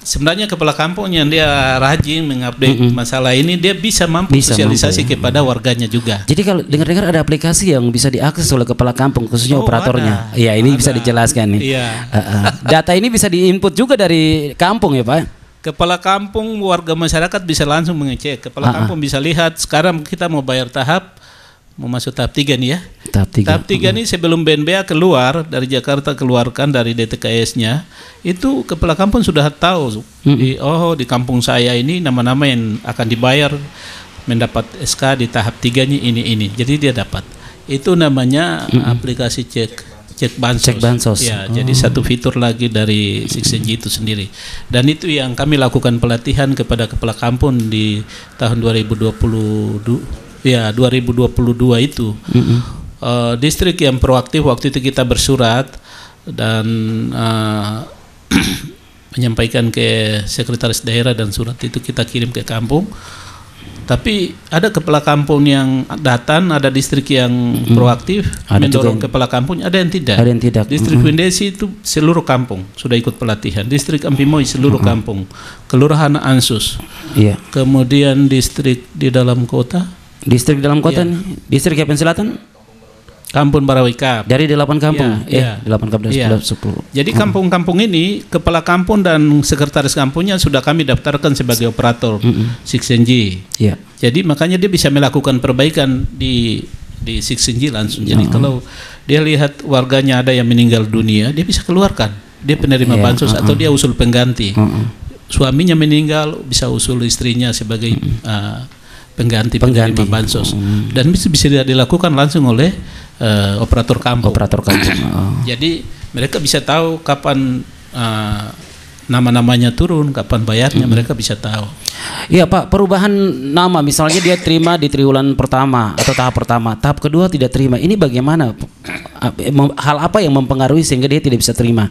sebenarnya kepala kampung yang dia rajin mengupdate masalah ini dia bisa mampu Bisa sosialisasi mampu, ya. kepada warganya juga. Jadi kalau dengar-dengar ada aplikasi yang bisa diakses oleh kepala kampung khususnya Oh, operatornya. Iya, ini bisa Ada. dijelaskan nih. Iya. Ah, (laughs) ah. Data ini bisa diinput juga dari kampung ya, Pak? Kepala kampung warga masyarakat bisa langsung mengecek. Kepala ah. kampung bisa lihat sekarang kita mau bayar tahap mau masuk tahap tiga nih ya. Tahap tiga. Tahap tiga nih sebelum BNBA keluar dari Jakarta keluarkan dari DTKS-nya itu kepala kampung sudah tahu di oh di kampung saya ini nama-nama yang akan dibayar mendapat SK di tahap tiganya ini ini. Jadi dia dapat. Itu namanya aplikasi cek cek bansos. Cek bansos. Ya, jadi satu fitur lagi dari Sixenji itu sendiri. Dan itu yang kami lakukan pelatihan kepada kepala kampung di tahun 2020 ya 2022 itu. Eh, distrik yang proaktif waktu itu kita bersurat dan eh, (clears throat) menyampaikan ke sekretaris daerah dan surat itu kita kirim ke kampung. Tapi ada kepala kampung yang datang, ada distrik yang proaktif Ada juga mendorong yang- kepala kampung, ada yang tidak. Ada yang tidak. Distrik Windesi itu seluruh kampung sudah ikut pelatihan. Distrik Ampimoy seluruh kampung. Kelurahan Ansus. Iya. Kemudian distrik di dalam kota, Distrik dalam kota Iya. nih, distrik Yapen Selatan Kampung Barawika. dari delapan kampung. Iya, eh, iya. delapan kampung Iya. sepuluh. sepuluh. Jadi kampung-kampung ini kepala kampung dan sekretaris kampungnya sudah kami daftarkan sebagai operator 6NG. Iya. Jadi makanya dia bisa melakukan perbaikan di di 6NG langsung. Jadi Oh. kalau dia lihat warganya ada yang meninggal dunia, dia bisa keluarkan. Dia penerima Iya, bansos atau dia usul pengganti. Heeh. Suaminya meninggal, bisa usul istrinya sebagai uh, pengganti, Pengganti. bansos. Dan bisa bisa dilakukan langsung oleh uh, operator kampung. Operator kampung. Oh. Jadi mereka bisa tahu kapan uh, nama-namanya turun, kapan bayarnya mereka bisa tahu. Iya Pak, perubahan nama misalnya dia terima di triwulan pertama atau tahap pertama, tahap kedua tidak terima. Ini bagaimana? Eh, Hal apa yang mempengaruhi sehingga dia tidak bisa terima?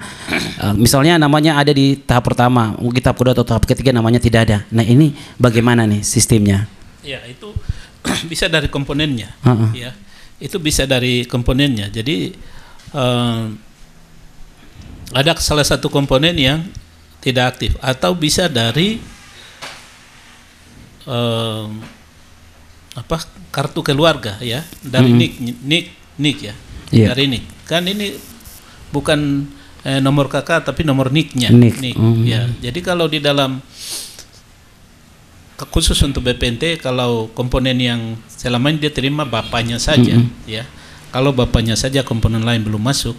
Misalnya namanya ada di tahap pertama, mungkin tahap kedua atau tahap ketiga namanya tidak ada. Nah ini bagaimana nih sistemnya? Ya itu (clears throat) bisa dari komponennya, Heeh. ya itu bisa dari komponennya. Jadi eh, ada salah satu komponen yang tidak aktif atau bisa dari eh, apa kartu keluarga ya dari nik nik nik ya Iya. dari nik kan ini bukan eh, nomor kakak tapi nomor niknya Nik. nik Hmm. ya jadi kalau di dalam khusus untuk BPNT kalau komponen yang selama ini dia terima bapaknya saja ya. Kalau bapaknya saja komponen lain belum masuk.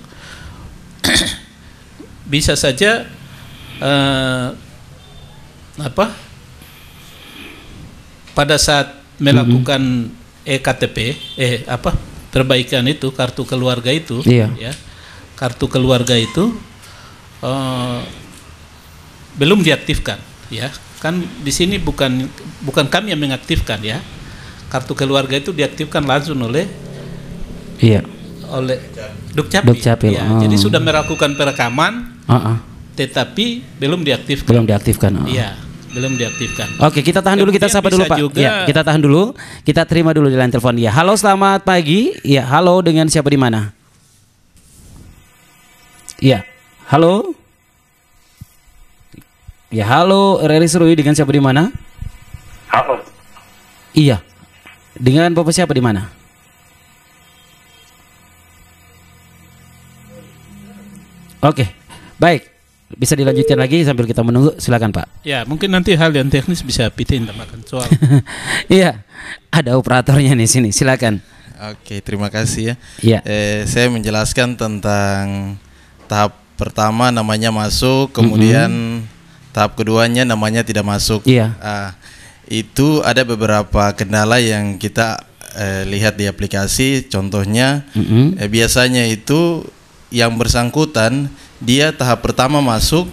(clears throat) Bisa saja eh, apa? Pada saat melakukan ektp eh apa? Perbaikan itu kartu keluarga itu Iya. ya. Kartu keluarga itu eh, belum diaktifkan ya kan di sini bukan bukan kami yang mengaktifkan ya kartu keluarga itu diaktifkan langsung oleh Iya. oleh Dukcapil. Dukcapil, Ya, oh. Jadi sudah melakukan perekaman Heeh. tetapi belum diaktifkan. Belum diaktifkan. oh. Iya, belum diaktifkan. Oke, kita tahan dulu, kita sapa dulu Pak. juga- Ya, kita tahan dulu. Kita terima dulu di line telepon dia. Halo, selamat pagi. Ya, halo dengan siapa di mana? Iya. Halo. Ya, halo RRI Serui dengan siapa di mana? Halo. Iya. Dengan Bapak siapa di mana? Oke. Baik. Bisa dilanjutkan lagi sambil kita menunggu. Silakan, Pak. Ya, mungkin nanti hal yang teknis bisa Pitin tambahkan soal. (laughs) Iya. Ada operatornya di sini. Silakan. Oke, terima kasih ya. Iya. Eh, saya menjelaskan tentang tahap pertama namanya masuk, kemudian tahap keduanya namanya tidak masuk. Iya. Ah, itu ada beberapa kendala yang kita eh, lihat di aplikasi. Contohnya, Mm-mm. eh, biasanya itu yang bersangkutan dia tahap pertama masuk,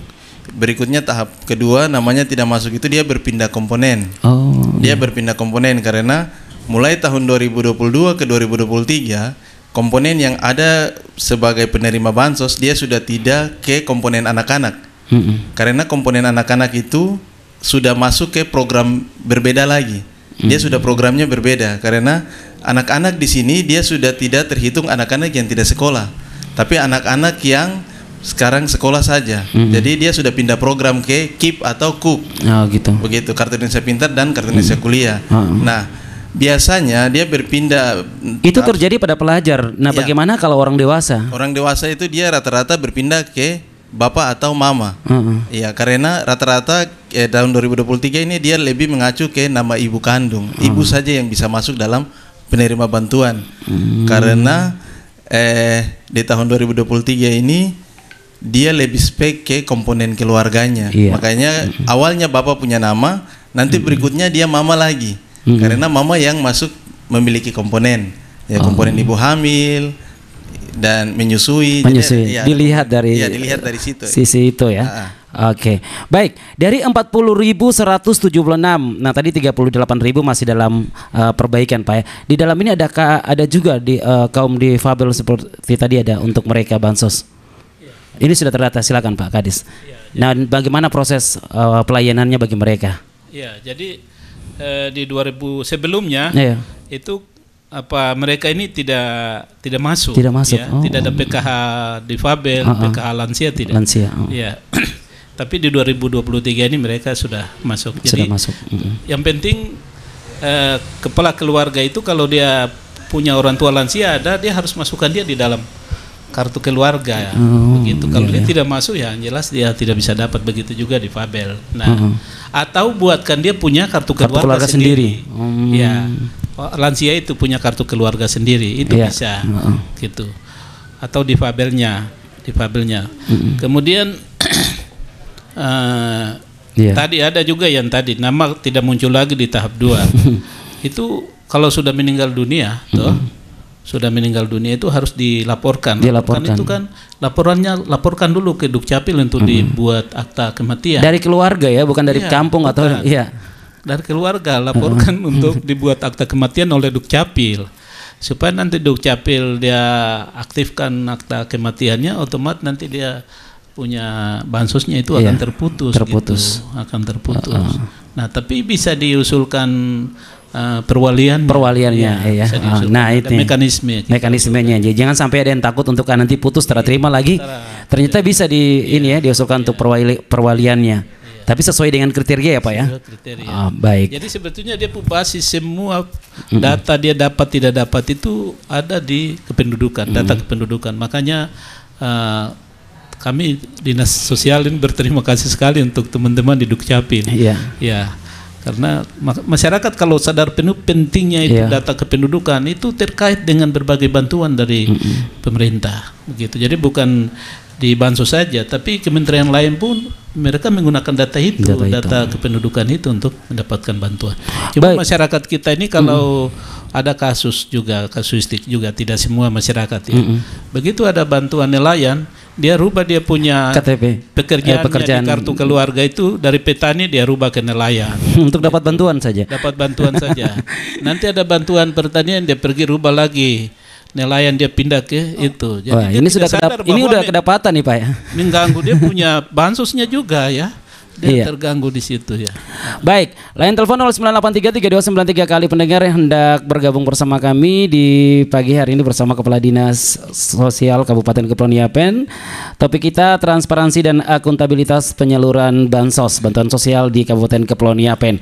berikutnya tahap kedua namanya tidak masuk itu dia berpindah komponen. Oh. Dia berpindah komponen karena mulai tahun 2022 ke 2023 komponen yang ada sebagai penerima bansos dia sudah tidak ke komponen anak-anak. Mm-mm. Karena komponen anak-anak itu sudah masuk ke program berbeda lagi. Dia sudah programnya berbeda karena anak-anak di sini dia sudah tidak terhitung anak-anak yang tidak sekolah, tapi anak-anak yang sekarang sekolah saja. Jadi dia sudah pindah program ke KIP atau KUK. Oh gitu. Begitu kartu Indonesia Pintar dan kartu Indonesia Kuliah. Hmm. Nah, biasanya dia berpindah Itu terjadi pada pelajar. Nah, Iya. bagaimana kalau orang dewasa? orang dewasa itu dia rata-rata berpindah ke bapak atau mama. Iya, karena rata-rata eh, tahun 2023 ini dia lebih mengacu ke nama ibu kandung. Ibu saja yang bisa masuk dalam penerima bantuan. Karena eh di tahun 2023 ini dia lebih spek ke komponen keluarganya. Iya. Makanya awalnya bapak punya nama, nanti berikutnya dia mama lagi. Karena mama yang masuk memiliki komponen. Ya, komponen ibu hamil dan menyusui. Jadi, Menyusui. iya, dilihat dari Iya, dilihat dari situ. Sisi itu ya. Ah, Oke. Baik, dari 40.176. Nah, tadi 38.000 masih dalam uh, perbaikan, Pak ya. Di dalam ini ada ada juga di uh, kaum difabel seperti tadi ada untuk mereka bansos. Ini sudah terdata, silakan Pak Kadis. Nah, bagaimana proses uh, pelayanannya bagi mereka? Ya, jadi eh, di 2000 sebelumnya Iya. itu apa mereka ini tidak tidak masuk, Tidak masuk, ya. oh. tidak ada PKH difabel, Ah, ah. PKH lansia tidak. Lansia. oh. Ya. (clears throat) Tapi di 2023 ini mereka sudah masuk. Sudah Jadi masuk. Mm-mm. yang penting eh, kepala keluarga itu kalau dia punya orang tua lansia ada, dia harus masukkan dia di dalam kartu keluarga ya. Oh, begitu. Kalau iya, dia tidak masuk ya jelas dia tidak bisa dapat begitu juga di Fabel. Nah, Mm-mm. atau buatkan dia punya kartu Kartu keluarga, keluarga sendiri. sendiri. Hmm. Ya. Oh, Lansia itu punya kartu keluarga sendiri, itu Iya. bisa. Heeh. Gitu. Atau di Fabelnya, di Fabelnya. Kemudian (clears throat) eh, Iya. Tadi ada juga yang tadi nama tidak muncul lagi di tahap dua. (laughs) itu kalau sudah meninggal dunia, toh sudah meninggal dunia itu harus dilaporkan. Dilaporkan. itu kan laporannya laporkan dulu ke Dukcapil untuk dibuat akta kematian. Dari keluarga ya, bukan dari Iya, kampung atau bukan. Iya. Dari keluarga laporkan (laughs) untuk dibuat akta kematian oleh Dukcapil. Supaya nanti Dukcapil dia aktifkan akta kematiannya, otomatis nanti dia punya bansosnya itu akan Iya, terputus, terputus. gitu. akan terputus. Nah, tapi bisa diusulkan uh, perwalian. Perwaliannya, ya. bisa Ah, nah, itu ya. mekanisme. gitu. mekanismenya aja. Jangan sampai ada yang takut untuk ah, nanti putus terima lagi. Ternyata bisa di ini ya diusulkan untuk perwali, perwaliannya. Tapi sesuai dengan kriteria ya Pak ya. Kriteria. Ah, baik. Jadi sebetulnya dia basis semua data dia dapat tidak dapat itu ada di kependudukan, data kependudukan. Makanya uh, kami dinas sosial ini berterima kasih sekali untuk teman-teman di Dukcapil. Iya. Ya, karena ma- masyarakat kalau sadar penuh pentingnya itu Iya. data kependudukan itu terkait dengan berbagai bantuan dari pemerintah, begitu. Jadi bukan di bansos saja, tapi kementerian lain pun mereka menggunakan data itu, Data data, itu. kependudukan itu untuk mendapatkan bantuan. Cuma Baik. masyarakat kita ini kalau ada kasus juga kasuistik juga tidak semua masyarakat ya. Begitu ada bantuan nelayan, dia rubah dia punya KTP. pekerjaan, Eh, pekerjaan. di kartu keluarga itu dari petani dia rubah ke nelayan (laughs) untuk dapat bantuan saja. dapat bantuan saja (laughs) nanti ada bantuan pertanian dia pergi rubah lagi nelayan dia pindah ke itu. Jadi Wah, ini sudah kedap ini udah kedapatan nih Pak ya. mengganggu dia punya (laughs) bansosnya juga ya dia Iya. terganggu di situ ya Baik, line telepon 09833293 kali pendengar yang hendak bergabung bersama kami di pagi hari ini bersama Kepala Dinas Sosial Kabupaten Kepulauan Yapen. Topik kita transparansi dan akuntabilitas penyaluran bansos, bantuan sosial di Kabupaten Kepulauan Yapen.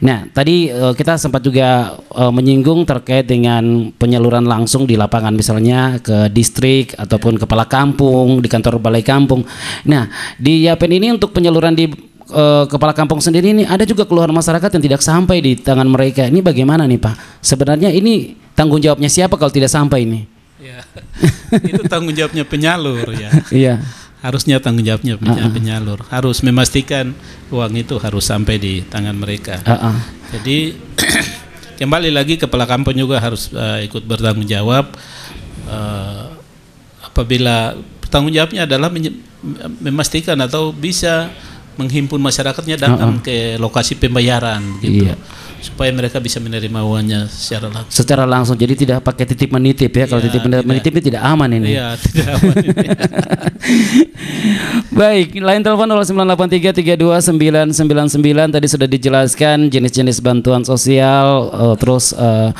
Nah, tadi eh, kita sempat juga eh, menyinggung terkait dengan penyaluran langsung di lapangan misalnya ke distrik ataupun kepala kampung, di kantor balai kampung. Nah, di Yapen ini untuk penyaluran di eh, kepala kampung sendiri ini ada juga keluhan masyarakat yang tidak sampai di tangan mereka. Ini bagaimana nih Pak? Sebenarnya ini tanggung jawabnya siapa kalau tidak sampai ini? ya (laughs) itu tanggung jawabnya penyalur ya Iya. harusnya tanggung jawabnya penya- penyalur harus memastikan uang itu harus sampai di tangan mereka Ah, ah. Jadi (clears throat) kembali lagi kepala kampung juga harus eh, ikut bertanggung jawab eh, apabila tanggung jawabnya adalah memastikan atau bisa menghimpun masyarakatnya datang uh -uh. ke lokasi pembayaran gitu. Iya supaya mereka bisa menerima uangnya secara langsung. Secara langsung, jadi tidak pakai titip menitip ya. Kalau iya, titip menitip itu tidak aman ini. Iya, tidak aman. Ini. (laughs) Baik, lain telepon 0983329999 tadi sudah dijelaskan jenis-jenis bantuan sosial, uh, terus uh,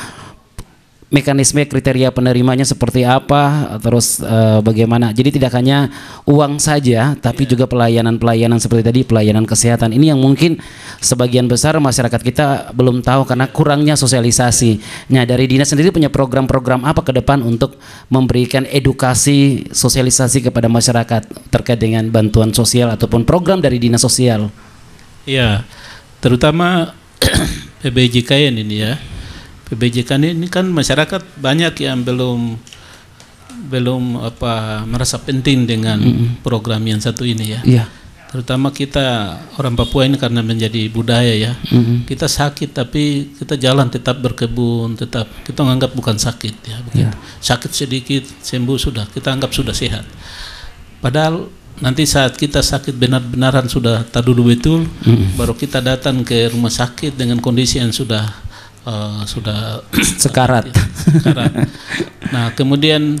mekanisme kriteria penerimanya seperti apa terus uh, bagaimana. Jadi tidak hanya uang saja tapi yeah. juga pelayanan-pelayanan seperti tadi pelayanan kesehatan. Ini yang mungkin sebagian besar masyarakat kita belum tahu karena kurangnya sosialisasi. Nah dari dinas sendiri punya program-program apa ke depan untuk memberikan edukasi sosialisasi kepada masyarakat terkait dengan bantuan sosial ataupun program dari dinas sosial? Ya terutama (clears throat) PBJKN ini ya PBJK ini kan masyarakat banyak yang belum belum apa merasa penting dengan mm -hmm. program yang satu ini ya. Yeah. Terutama kita orang Papua ini karena menjadi budaya ya. Mm -hmm. Kita sakit tapi kita jalan tetap berkebun, tetap kita menganggap bukan sakit ya. Yeah. Sakit sedikit sembuh sudah, kita anggap sudah sehat. Padahal nanti saat kita sakit benar-benaran sudah tak dulu betul, mm -hmm. baru kita datang ke rumah sakit dengan kondisi yang sudah uh, sudah (clears throat) sekarat. sekarat. Nah, kemudian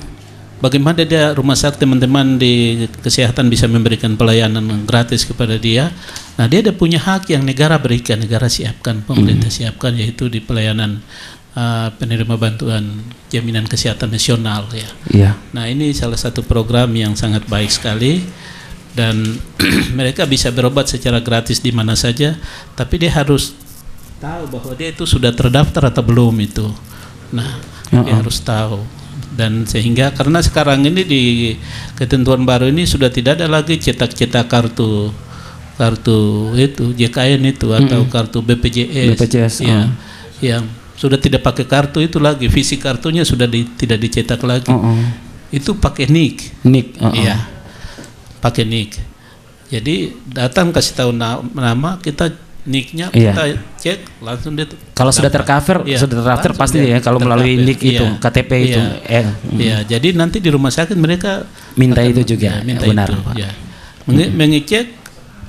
bagaimana dia rumah sakit teman-teman di kesehatan bisa memberikan pelayanan gratis kepada dia. Nah, dia ada punya hak yang negara berikan, negara siapkan, pemerintah hmm. siapkan yaitu di pelayanan uh, penerima bantuan jaminan kesehatan nasional ya. Yeah. Nah, ini salah satu program yang sangat baik sekali dan (clears throat) mereka bisa berobat secara gratis di mana saja, tapi dia harus tahu bahwa dia itu sudah terdaftar atau belum itu. Nah, uh-uh. dia harus tahu dan sehingga karena sekarang ini di ketentuan baru ini sudah tidak ada lagi cetak-cetak kartu kartu itu JKN itu atau mm-hmm. kartu BPJS, BPJS ya, uh. yang sudah tidak pakai kartu itu lagi, visi kartunya sudah di, tidak dicetak lagi. Uh-uh. Itu pakai nik. Nik, uh-uh. ya, pakai nik. Jadi datang kasih tahu nama kita nicknya iya. kita cek langsung dia kalau sudah tercover iya, sudah terdaftar pasti ya kalau melalui nick itu iya, KTP iya, itu eh, iya hmm. jadi nanti di rumah sakit mereka minta akan, itu juga. ya, minta benar. itu, Pak. ya. Menge hmm. mengecek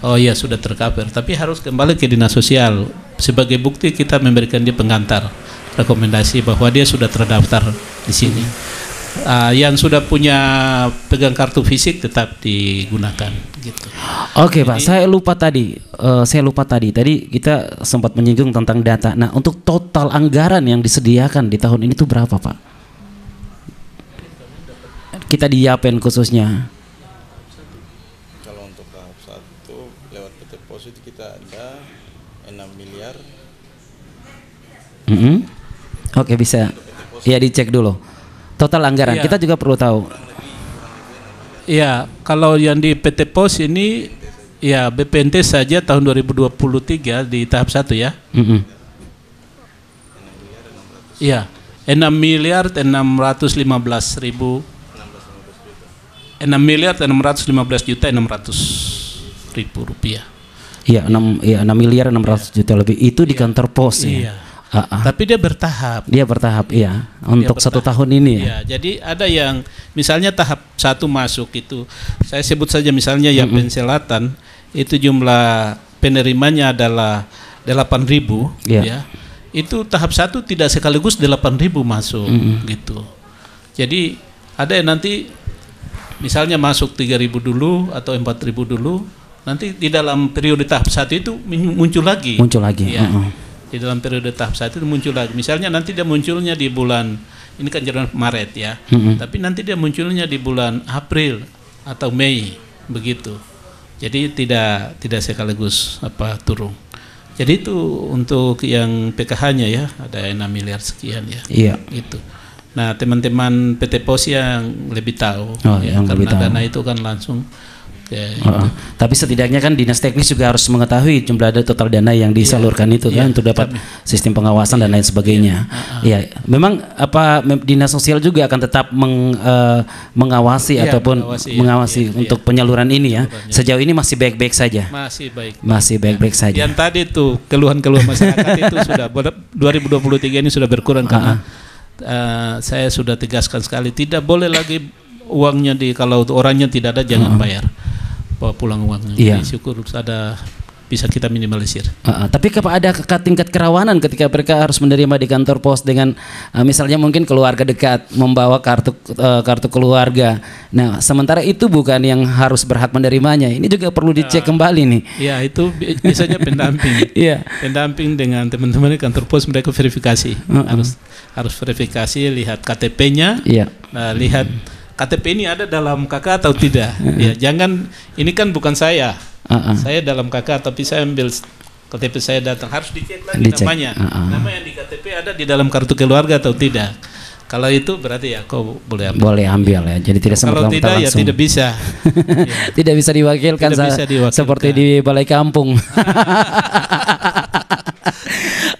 oh iya sudah tercover. Tapi harus kembali ke dinas sosial. Sebagai bukti kita memberikan dia pengantar rekomendasi bahwa dia sudah terdaftar di sini. hmm uh, yang sudah punya pegang kartu fisik tetap digunakan gitu. Oke okay, Pak, saya lupa tadi, uh, saya lupa tadi. Tadi kita sempat menyinggung tentang data. Nah, untuk total anggaran yang disediakan di tahun ini itu berapa Pak? Kita di Yapen khususnya. Kalau untuk tahap satu lewat PT Pos itu kita ada 6 miliar. Mm -hmm. Oke okay, bisa. Ya dicek dulu total anggaran. Ya. Kita juga perlu tahu. Ya, kalau yang di PT Pos ini ya BPNT saja tahun 2023 di tahap satu ya. Mm -hmm. Ya, 6 miliar 615 ribu 6 miliar 615 juta 600 ribu rupiah. Iya, 6 ya 6 miliar 600 ya. juta lebih itu di kantor pos ya. Iya. Uh, uh. Tapi dia bertahap. Dia bertahap, iya. Untuk bertahap. satu tahun ini ya. ya. Jadi ada yang misalnya tahap satu masuk itu, saya sebut saja misalnya mm -hmm. yang Selatan itu jumlah penerimanya adalah 8.000 yeah. ya. Itu tahap satu tidak sekaligus 8.000 masuk mm -hmm. gitu. Jadi ada yang nanti misalnya masuk 3.000 dulu atau 4.000 dulu, nanti di dalam periode tahap satu itu muncul lagi. Muncul lagi. Ya. Uh -uh di dalam periode tahap satu itu muncul lagi. Misalnya nanti dia munculnya di bulan ini kan jalan Maret ya, mm-hmm. tapi nanti dia munculnya di bulan April atau Mei begitu. Jadi tidak tidak sekaligus apa turun. Jadi itu untuk yang PKH-nya ya ada 6 miliar sekian ya. Iya. Itu. Nah teman-teman PT Pos yang lebih tahu oh, ya, yang karena lebih tahu. dana itu kan langsung Uh, tapi setidaknya kan dinas teknis juga harus mengetahui jumlah ada total dana yang iya. disalurkan yeah, itu kan yeah, untuk dapat sistem pengawasan yeah, dan lain sebagainya. Iya, yeah, uh, yeah. memang apa dinas sosial juga akan tetap meng, uh, mengawasi yeah, ataupun mengawasi, iya, mengawasi yeah, untuk yeah. penyaluran ini ya. Sejauh ini masih baik-baik saja. Masih baik. Masih baik-baik saja. Yang tadi tuh keluhan-keluhan masyarakat (laughs) itu sudah 2023 ini sudah berkurang karena uh, uh, saya sudah tegaskan sekali tidak boleh lagi uangnya di kalau orangnya tidak ada jangan bayar bawa pulang uangnya. Iya. Jadi syukur ada bisa kita minimalisir. Uh, uh, tapi ada ke- tingkat kerawanan ketika mereka harus menerima di kantor pos dengan uh, misalnya mungkin keluarga dekat membawa kartu uh, kartu keluarga. Nah, sementara itu bukan yang harus berhak menerimanya. Ini juga perlu dicek kembali nih. Ya itu bi- biasanya pendamping. (laughs) Iya. pendamping dengan teman-teman di kantor pos mereka verifikasi harus harus verifikasi lihat KTP-nya Iya. nah, lihat KTP ini ada dalam KK atau tidak ya jangan ini kan bukan saya Uh, uh. saya dalam KK tapi saya ambil KTP saya datang harus dicek lagi Dicek, namanya uh-uh. nama yang di KTP ada di dalam kartu keluarga atau tidak kalau itu berarti ya kau boleh ambil Boleh ambil ya. Jadi tidak kalau tidak ya langsung. tidak bisa (laughs) tidak bisa diwakilkan, Tidak sa- bisa diwakilkan. seperti di balai kampung. (laughs)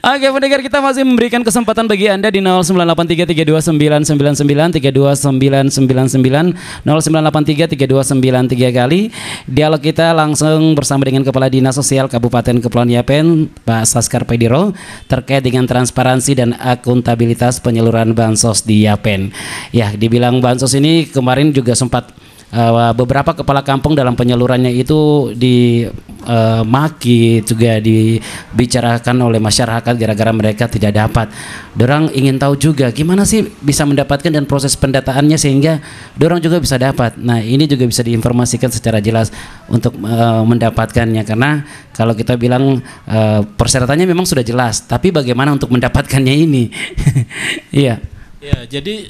Oke, pendengar kita masih memberikan kesempatan bagi Anda di 0983329999 32999 09833293 kali. Dialog kita langsung bersama dengan Kepala Dinas Sosial Kabupaten Kepulauan Yapen, Pak Saskar Pediro terkait dengan transparansi dan akuntabilitas penyaluran bansos di Yapen. Ya, dibilang bansos ini kemarin juga sempat Uh, beberapa kepala kampung dalam penyalurannya itu dimaki juga dibicarakan oleh masyarakat gara-gara mereka tidak dapat. Dorang ingin tahu juga gimana sih bisa mendapatkan dan proses pendataannya sehingga dorang juga bisa dapat. Nah ini juga bisa diinformasikan secara jelas untuk uh, mendapatkannya karena kalau kita bilang uh, persyaratannya memang sudah jelas, tapi bagaimana untuk mendapatkannya ini? (laughs) Iya. Ya, jadi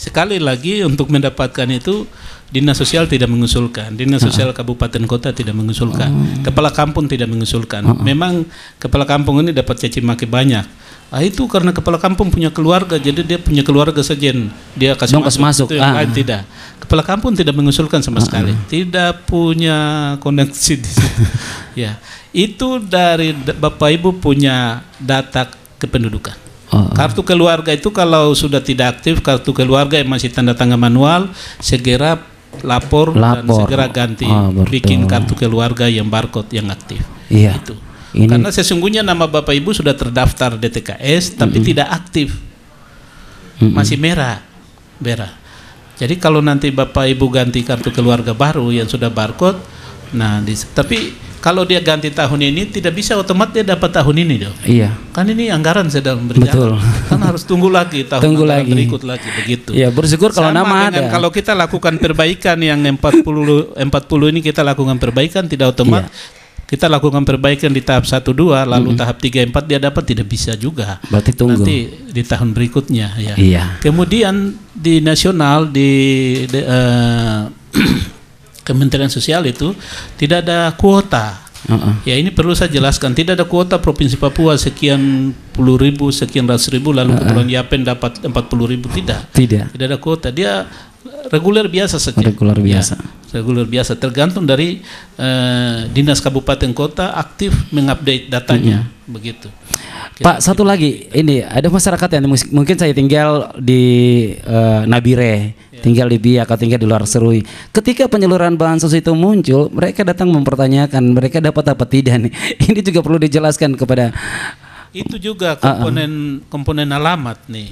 sekali lagi untuk mendapatkan itu dinas sosial tidak mengusulkan, dinas sosial kabupaten kota tidak mengusulkan, kepala kampung tidak mengusulkan. Memang kepala kampung ini dapat caci maki banyak. Ah itu karena kepala kampung punya keluarga, jadi dia punya keluarga saja yang dia kasih Dong, kasih masuk. Itu yang Ah. lain tidak. Kepala kampung tidak mengusulkan sama sekali, tidak punya koneksi di situ. (laughs) ya, itu dari d- bapak ibu punya data kependudukan. Oh. Kartu keluarga itu kalau sudah tidak aktif kartu keluarga yang masih tanda tangan manual segera lapor, dan Lapor. segera ganti Ah, betul. bikin kartu keluarga yang barcode yang aktif. Iya. Itu. Ini Karena sesungguhnya nama Bapak Ibu sudah terdaftar DTKS tapi tidak aktif. Masih merah. Merah. Jadi kalau nanti Bapak Ibu ganti kartu keluarga baru yang sudah barcode nah di, tapi kalau dia ganti tahun ini tidak bisa otomatis dia dapat tahun ini dong. iya. Kan ini anggaran sedang berjalan. Betul. Kan harus tunggu lagi tahun (laughs) Tunggu lagi. berikut lagi begitu. Ya bersyukur kalau Sama nama dengan ada. Kalau kita lakukan perbaikan yang 40 40 ini kita lakukan perbaikan tidak otomatis Iya. kita lakukan perbaikan di tahap 1 2 lalu tahap 3 4 dia dapat tidak bisa juga. Berarti tunggu. Nanti di tahun berikutnya ya. Iya. Kemudian di nasional di, di, eh, (clears throat) Kementerian Sosial itu tidak ada kuota. Heeh. Ya ini perlu saya jelaskan tidak ada kuota provinsi Papua sekian puluh ribu sekian ratus ribu lalu Kepulauan Yapen dapat empat puluh ribu tidak Tidak. tidak ada kuota dia reguler biasa saja. Reguler Ya, biasa. reguler biasa. Tergantung dari eh, dinas kabupaten kota aktif mengupdate datanya. Begitu. Pak, satu lagi, ini ada masyarakat yang mungkin saya tinggal di eh, Nabire, tinggal di Biak atau tinggal di luar Serui. Ketika penyaluran bansos itu muncul, mereka datang mempertanyakan mereka dapat apa tidak nih. (laughs) Ini juga perlu dijelaskan kepada itu juga komponen komponen alamat nih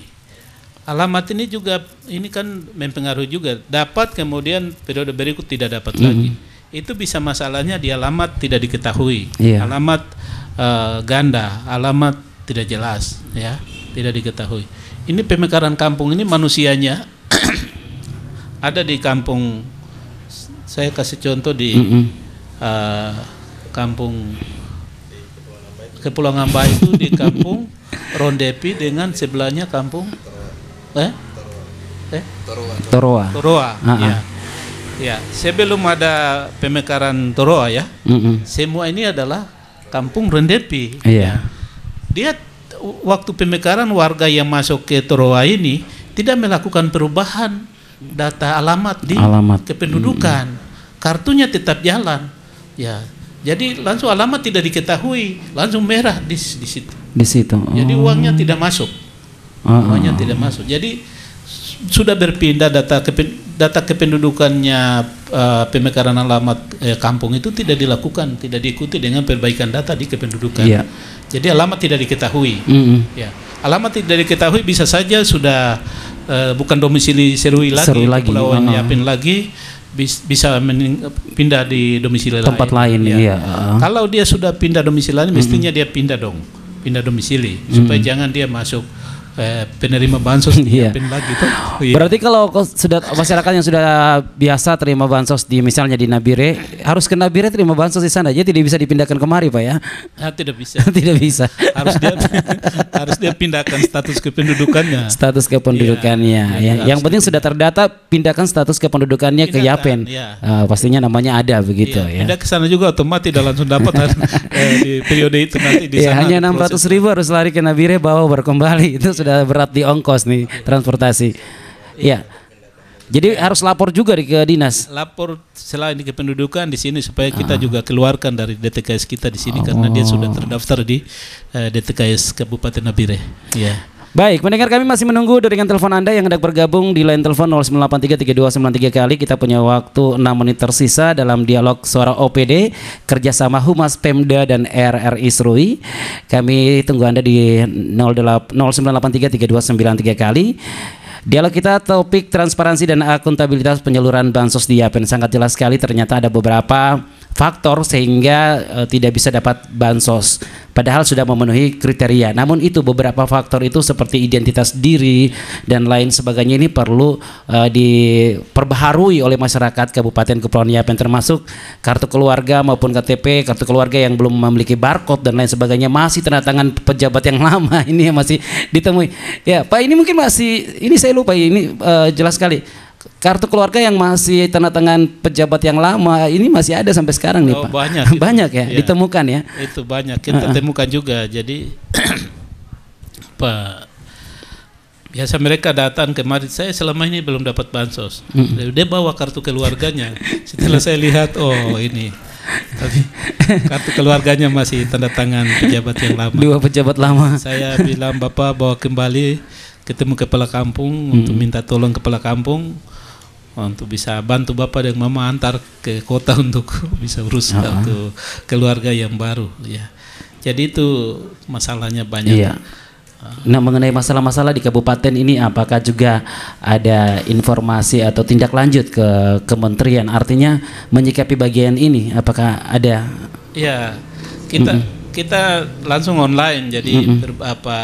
alamat ini juga ini kan mempengaruhi juga. Dapat kemudian periode berikut tidak dapat lagi. Itu bisa masalahnya di alamat tidak diketahui. Iya. alamat eh, ganda alamat tidak jelas ya tidak diketahui. Ini pemekaran kampung ini manusianya (coughs) ada di kampung saya kasih contoh di Mm-mm. eh, kampung Kepulauan Ngambah itu di kampung Rondepi dengan sebelahnya kampung eh? Eh? Toroa. Toroa. Ah, ya ya sebelum ada pemekaran Toroa ya. Mm-mm. semua ini adalah kampung Rondepi Iya. dia t- waktu pemekaran warga yang masuk ke Toroa ini tidak melakukan perubahan data alamat di Alamat. kependudukan. Kartunya tetap jalan. Ya jadi langsung alamat tidak diketahui. Langsung merah di, di situ. Di situ. jadi Oh. uangnya tidak masuk Uangnya tidak masuk. Jadi sudah berpindah data kepen- data kependudukannya eh, pemekaran alamat eh, kampung itu tidak dilakukan tidak diikuti dengan perbaikan data di kependudukan. Iya. jadi alamat tidak diketahui. Mm-mm. ya. Alamat tidak diketahui bisa saja sudah eh, bukan domisili Serui lagi, Serui lagi, lagi bis- bisa mening- pindah di domisili Tempat lain, Ya. iya. Kalau dia sudah pindah domisili lain, mestinya dia pindah dong, pindah domisili supaya jangan dia masuk eh, penerima bansos (laughs) Iya. Lagi tuh. Iya. Berarti kalau sudah masyarakat yang sudah biasa terima bansos di misalnya di Nabire, harus ke Nabire terima bansos di sana. Jadi tidak bisa dipindahkan kemari, Pak ya. (laughs) Ah, tidak bisa. (laughs) tidak bisa. harus dia harus dia pindahkan status kependudukannya. status kependudukannya Iya, ya. iya, Yang penting sudah terdata pindahkan status kependudukannya ke Yapen. iya. Ah, pastinya namanya ada begitu Iya, ya. Pindah ke sana juga otomatis tidak langsung dapat eh, di periode itu nanti di Ya, sana. hanya ada enam ratus proses. ribu harus lari ke Nabire bawa baru kembali itu sudah berat di ongkos nih transportasi. Iya. Jadi harus lapor juga di ke dinas. lapor selain di kependudukan di sini supaya kita Ah. juga keluarkan dari DTKS kita di sini karena dia Oh. sudah terdaftar di eh, DTKS Kabupaten Nabire. Ya. Baik, pendengar kami masih menunggu dengan telepon Anda yang hendak bergabung di line telepon 09833293 kali. Kita punya waktu 6 menit tersisa dalam dialog suara OPD kerjasama Humas Pemda dan RRI Serui. Kami tunggu Anda di 08 09833293 kali. Dialog kita topik transparansi dan akuntabilitas penyaluran bansos di Yapen sangat jelas sekali ternyata ada beberapa faktor sehingga eh, tidak bisa dapat bansos padahal sudah memenuhi kriteria. Namun itu beberapa faktor itu seperti identitas diri dan lain sebagainya ini perlu eh, diperbaharui oleh masyarakat Kabupaten Kepulauan Yapen termasuk kartu keluarga maupun KTP, kartu keluarga yang belum memiliki barcode dan lain sebagainya masih tanda tangan pejabat yang (laughs) lama ini yang masih ditemui. Ya, Pak ini mungkin masih ini saya lupa ini eh, jelas sekali. Kartu keluarga yang masih tanda tangan pejabat yang lama ini masih ada sampai sekarang nih Oh, Pak. banyak (laughs) banyak ya, Iya. ditemukan ya. Itu banyak kita temukan juga. Jadi (clears throat) Pak biasa mereka datang kemarin saya selama ini belum dapat bansos. Dia bawa kartu keluarganya. Setelah saya lihat oh ini tapi kartu keluarganya masih tanda tangan pejabat yang lama. Dua pejabat lama. Saya bilang Bapak bawa kembali ketemu kepala kampung untuk minta tolong kepala kampung untuk bisa bantu Bapak dan Mama antar ke kota (laughs) untuk bisa urus kartu keluarga yang baru ya. Jadi itu masalahnya banyak. Iya. Nah, mengenai masalah-masalah di kabupaten ini apakah juga ada informasi atau tindak lanjut ke kementerian? Artinya menyikapi bagian ini apakah ada? Iya, kita kita langsung online jadi ber- apa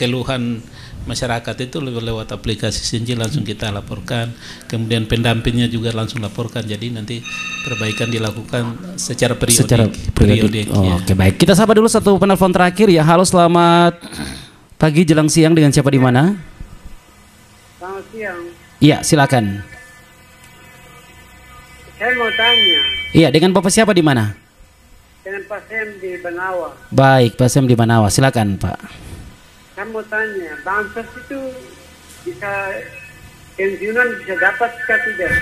keluhan masyarakat itu lew- lewat aplikasi Sinji langsung kita laporkan. Kemudian pendampingnya juga langsung laporkan. Jadi nanti perbaikan dilakukan secara periodik. secara periodik? Oh, ya. Oke, baik. Kita sapa dulu satu penelpon terakhir ya. Halo, selamat pagi jelang siang dengan siapa di mana? Selamat siang. Iya, silakan. Saya mau tanya Iya, dengan Bapak siapa di mana? dengan Pak Sem di Banawa. Baik, Pak Sem di Manawa. Silakan, Pak. Saya mau tanya, bansos itu bisa pensiunan bisa dapat kah tidak?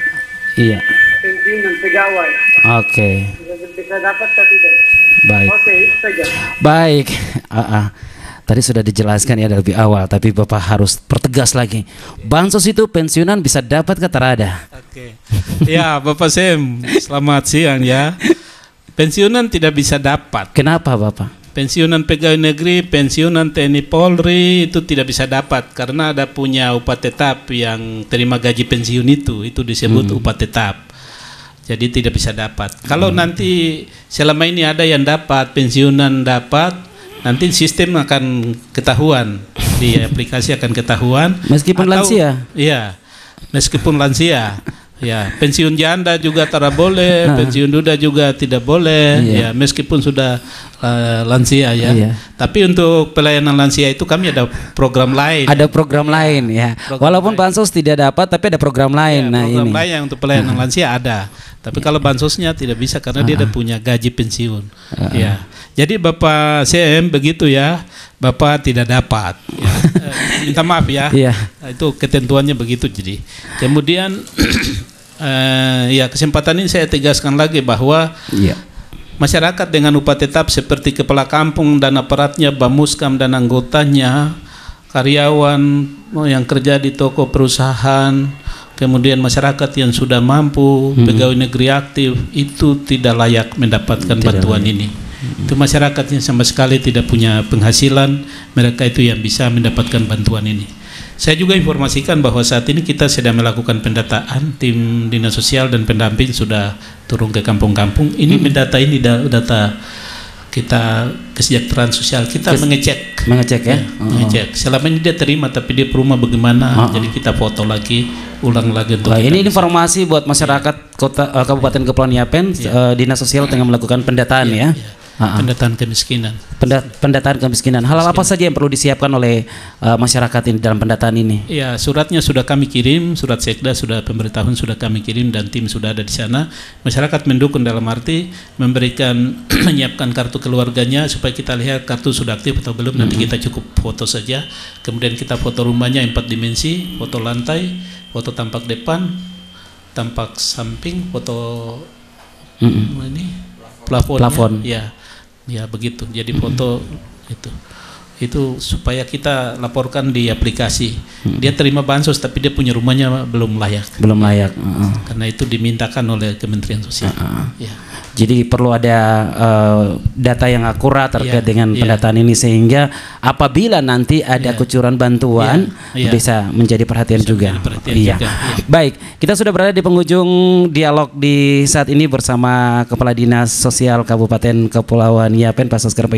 Iya. Pensiunan pegawai Oke. bisa, bisa dapat kah tidak? Baik. Oke, itu saja. Baik. Ah, ah. Tadi sudah dijelaskan ya dari lebih awal, tapi Bapak harus pertegas lagi. Bansos itu pensiunan bisa dapat ke terada. Oke. Ya, Bapak Sem, selamat siang ya. Pensiunan tidak bisa dapat. Kenapa Bapak? Pensiunan pegawai negeri, pensiunan TNI Polri itu tidak bisa dapat karena ada punya upah tetap yang terima gaji pensiun itu, itu disebut upah tetap. Jadi tidak bisa dapat. Kalau nanti selama ini ada yang dapat pensiunan dapat, nanti sistem akan ketahuan di aplikasi akan ketahuan. Meskipun lansia? Iya, meskipun lansia. Ya, pensiun janda juga tidak boleh, pensiun duda juga tidak boleh. Iya. Ya, meskipun sudah eh, lansia ya. Iya. Tapi untuk pelayanan lansia itu kami ada program lain. Ada program lain ya. Walaupun bansos tidak dapat, tapi ada program lain. Ya, nah program ini. lain yang untuk pelayanan lansia ada. Tapi kalau bansosnya tidak bisa karena dia udah punya gaji pensiun. Ya. Jadi Bapak CM begitu ya. Bapak tidak dapat. Ya. (laughs) Minta maaf ya. Iya. Nah, itu ketentuannya begitu jadi. Kemudian (clears throat) eh, ya kesempatan ini saya tegaskan lagi bahwa Iya. masyarakat dengan upah tetap seperti kepala kampung dan aparatnya, bamuskam dan anggotanya, karyawan oh, yang kerja di toko perusahaan, kemudian masyarakat yang sudah mampu, pegawai negeri aktif itu tidak layak mendapatkan bantuan ini. Itu masyarakat yang sama sekali tidak punya penghasilan, mereka itu yang bisa mendapatkan bantuan ini. Saya juga informasikan bahwa saat ini kita sedang melakukan pendataan tim dinas sosial dan pendamping sudah turun ke kampung-kampung. Ini mendata ini da- data kita kesejahteraan sosial kita Kes- mengecek Mengecek ya? Ya, mengecek. Selama ini dia terima tapi dia perumah bagaimana? Jadi kita foto lagi, ulang lagi untuk ini informasi buat masyarakat kota eh, Kabupaten Kepulauan Yapen, eh, Dinas Sosial tengah melakukan pendataan ya. Ah, ah. pendataan kemiskinan. Penda- pendataan kemiskinan. Hal apa saja yang perlu disiapkan oleh eh, masyarakat ini dalam pendataan ini? Ya, suratnya sudah kami kirim, surat sekda sudah pemberitahuan sudah kami kirim dan tim sudah ada di sana. Masyarakat mendukung dalam arti memberikan (clears throat) menyiapkan kartu keluarganya supaya kita lihat kartu sudah aktif atau belum. Nanti kita cukup foto saja. Kemudian kita foto rumahnya empat dimensi, foto lantai, foto tampak depan, tampak samping, foto ini plafon. Plafon. Ya, ya begitu. Jadi foto itu itu supaya kita laporkan di aplikasi. Dia terima bansos tapi dia punya rumahnya belum layak. Belum layak. Heeh. Karena itu dimintakan oleh Kementerian Sosial. Ya. Jadi perlu ada eh, data yang akurat terkait Iya, dengan iya. pendataan ini sehingga apabila nanti ada Iya. kucuran bantuan Iya, iya. bisa menjadi perhatian Bisa juga. menjadi perhatian iya. juga, iya. Baik, kita sudah berada di penghujung dialog di saat ini bersama Kepala Dinas Sosial Kabupaten Kepulauan Yapen Pak Soskar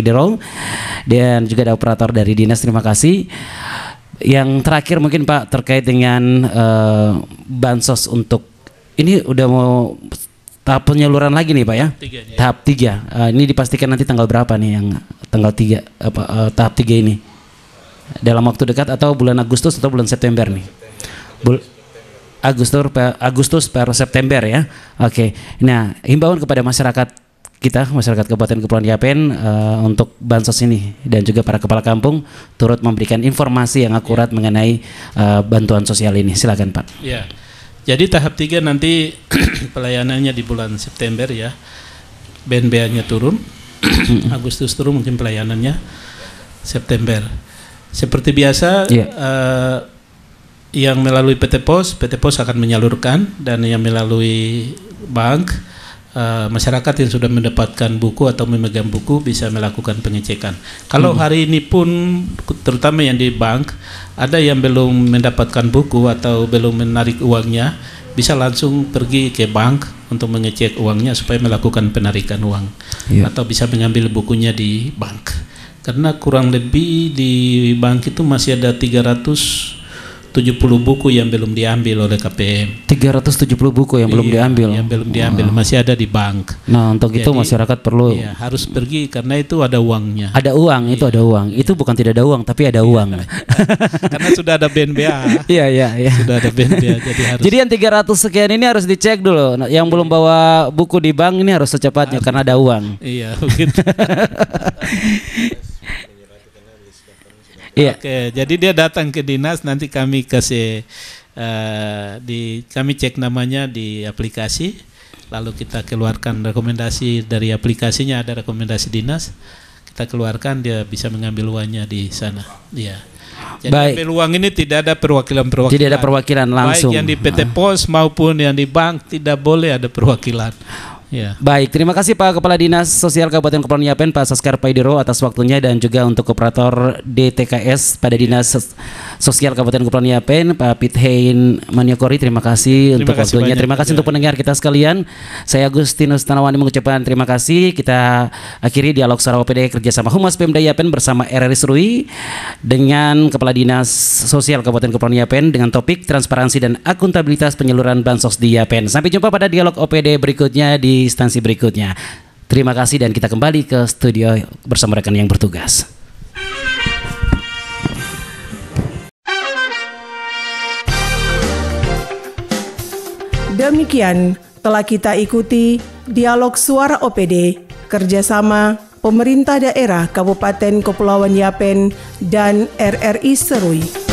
dan juga ada operator dari dinas. Terima kasih. Yang terakhir mungkin Pak terkait dengan eh, bansos untuk ini udah mau tahap penyaluran lagi nih Pak ya? Tiga. Tahap tiga. Eh, ini dipastikan nanti tanggal berapa nih yang tanggal tiga apa eh, tahap tiga ini? Dalam waktu dekat atau bulan Agustus atau bulan September nih? Bul- Agustus Agustus per September ya. Oke. Nah, himbauan kepada masyarakat kita masyarakat Kabupaten Kepulauan Yapen eh, untuk bansos ini dan juga para kepala kampung turut memberikan informasi yang akurat mengenai eh, bantuan sosial ini. Silakan Pak. Ya. Jadi tahap tiga nanti (clears throat) pelayanannya di bulan September ya. BNBA-nya turun. (clears throat) Agustus turun mungkin pelayanannya September. Seperti biasa Iya. eh, yang melalui PT Pos, PT Pos akan menyalurkan dan yang melalui bank eh, masyarakat yang sudah mendapatkan buku atau memegang buku bisa melakukan pengecekan. Kalau hari ini pun terutama yang di bank ada yang belum mendapatkan buku atau belum menarik uangnya bisa langsung pergi ke bank untuk mengecek uangnya supaya melakukan penarikan uang Iya. atau bisa mengambil bukunya di bank. Karena kurang lebih di bank itu masih ada 370 buku yang belum diambil oleh KPM. 370 buku yang belum Iya, diambil. Yang belum diambil masih ada di bank. Nah, untuk itu Jadi, masyarakat perlu Iya, harus pergi karena itu ada uangnya. ada uang, itu ada uang. Itu bukan tidak ada uang, tapi ada uang. (laughs) karena sudah ada BNBA. Iya, iya, iya. sudah ada BNBA jadi harus Jadi yang 300 sekian ini harus dicek dulu. Nah, Yang belum bawa buku di bank ini harus secepatnya karena ada uang. Iya, begitu. (laughs) Iya. Oke, jadi dia datang ke dinas nanti kami kasih eh, di kami cek namanya di aplikasi lalu kita keluarkan rekomendasi dari aplikasinya ada rekomendasi dinas kita keluarkan dia bisa mengambil uangnya di sana. Iya. Jadi Baik. ambil uang ini tidak ada perwakilan-perwakilan. Tidak ada perwakilan langsung. Baik yang di PT Pos maupun yang di bank tidak boleh ada perwakilan. Ya. Baik, terima kasih Pak Kepala Dinas Sosial Kabupaten Kepulauan Yapen Pak Saskar Paidero atas waktunya dan juga untuk operator DTKS pada Dinas Sos- Sosial Kabupaten Kepulauan Yapen Pak Pithain Maniokori terima kasih Terima untuk kasih waktunya. banyak Terima kasih juga. untuk pendengar kita sekalian. Saya Agustinus Tanawani mengucapkan terima kasih. Kita akhiri dialog Sarawak PD kerjasama Humas Pemda Yapen bersama RRI Serui dengan Kepala Dinas Sosial Kabupaten Kepulauan Yapen dengan topik transparansi dan akuntabilitas penyaluran bansos di Yapen. Sampai jumpa pada dialog OPD berikutnya instansi berikutnya. Terima kasih dan kita kembali ke studio bersama rekan yang bertugas. Demikian telah kita ikuti dialog suara OPD kerjasama pemerintah daerah Kabupaten Kepulauan Yapen dan RRI Serui.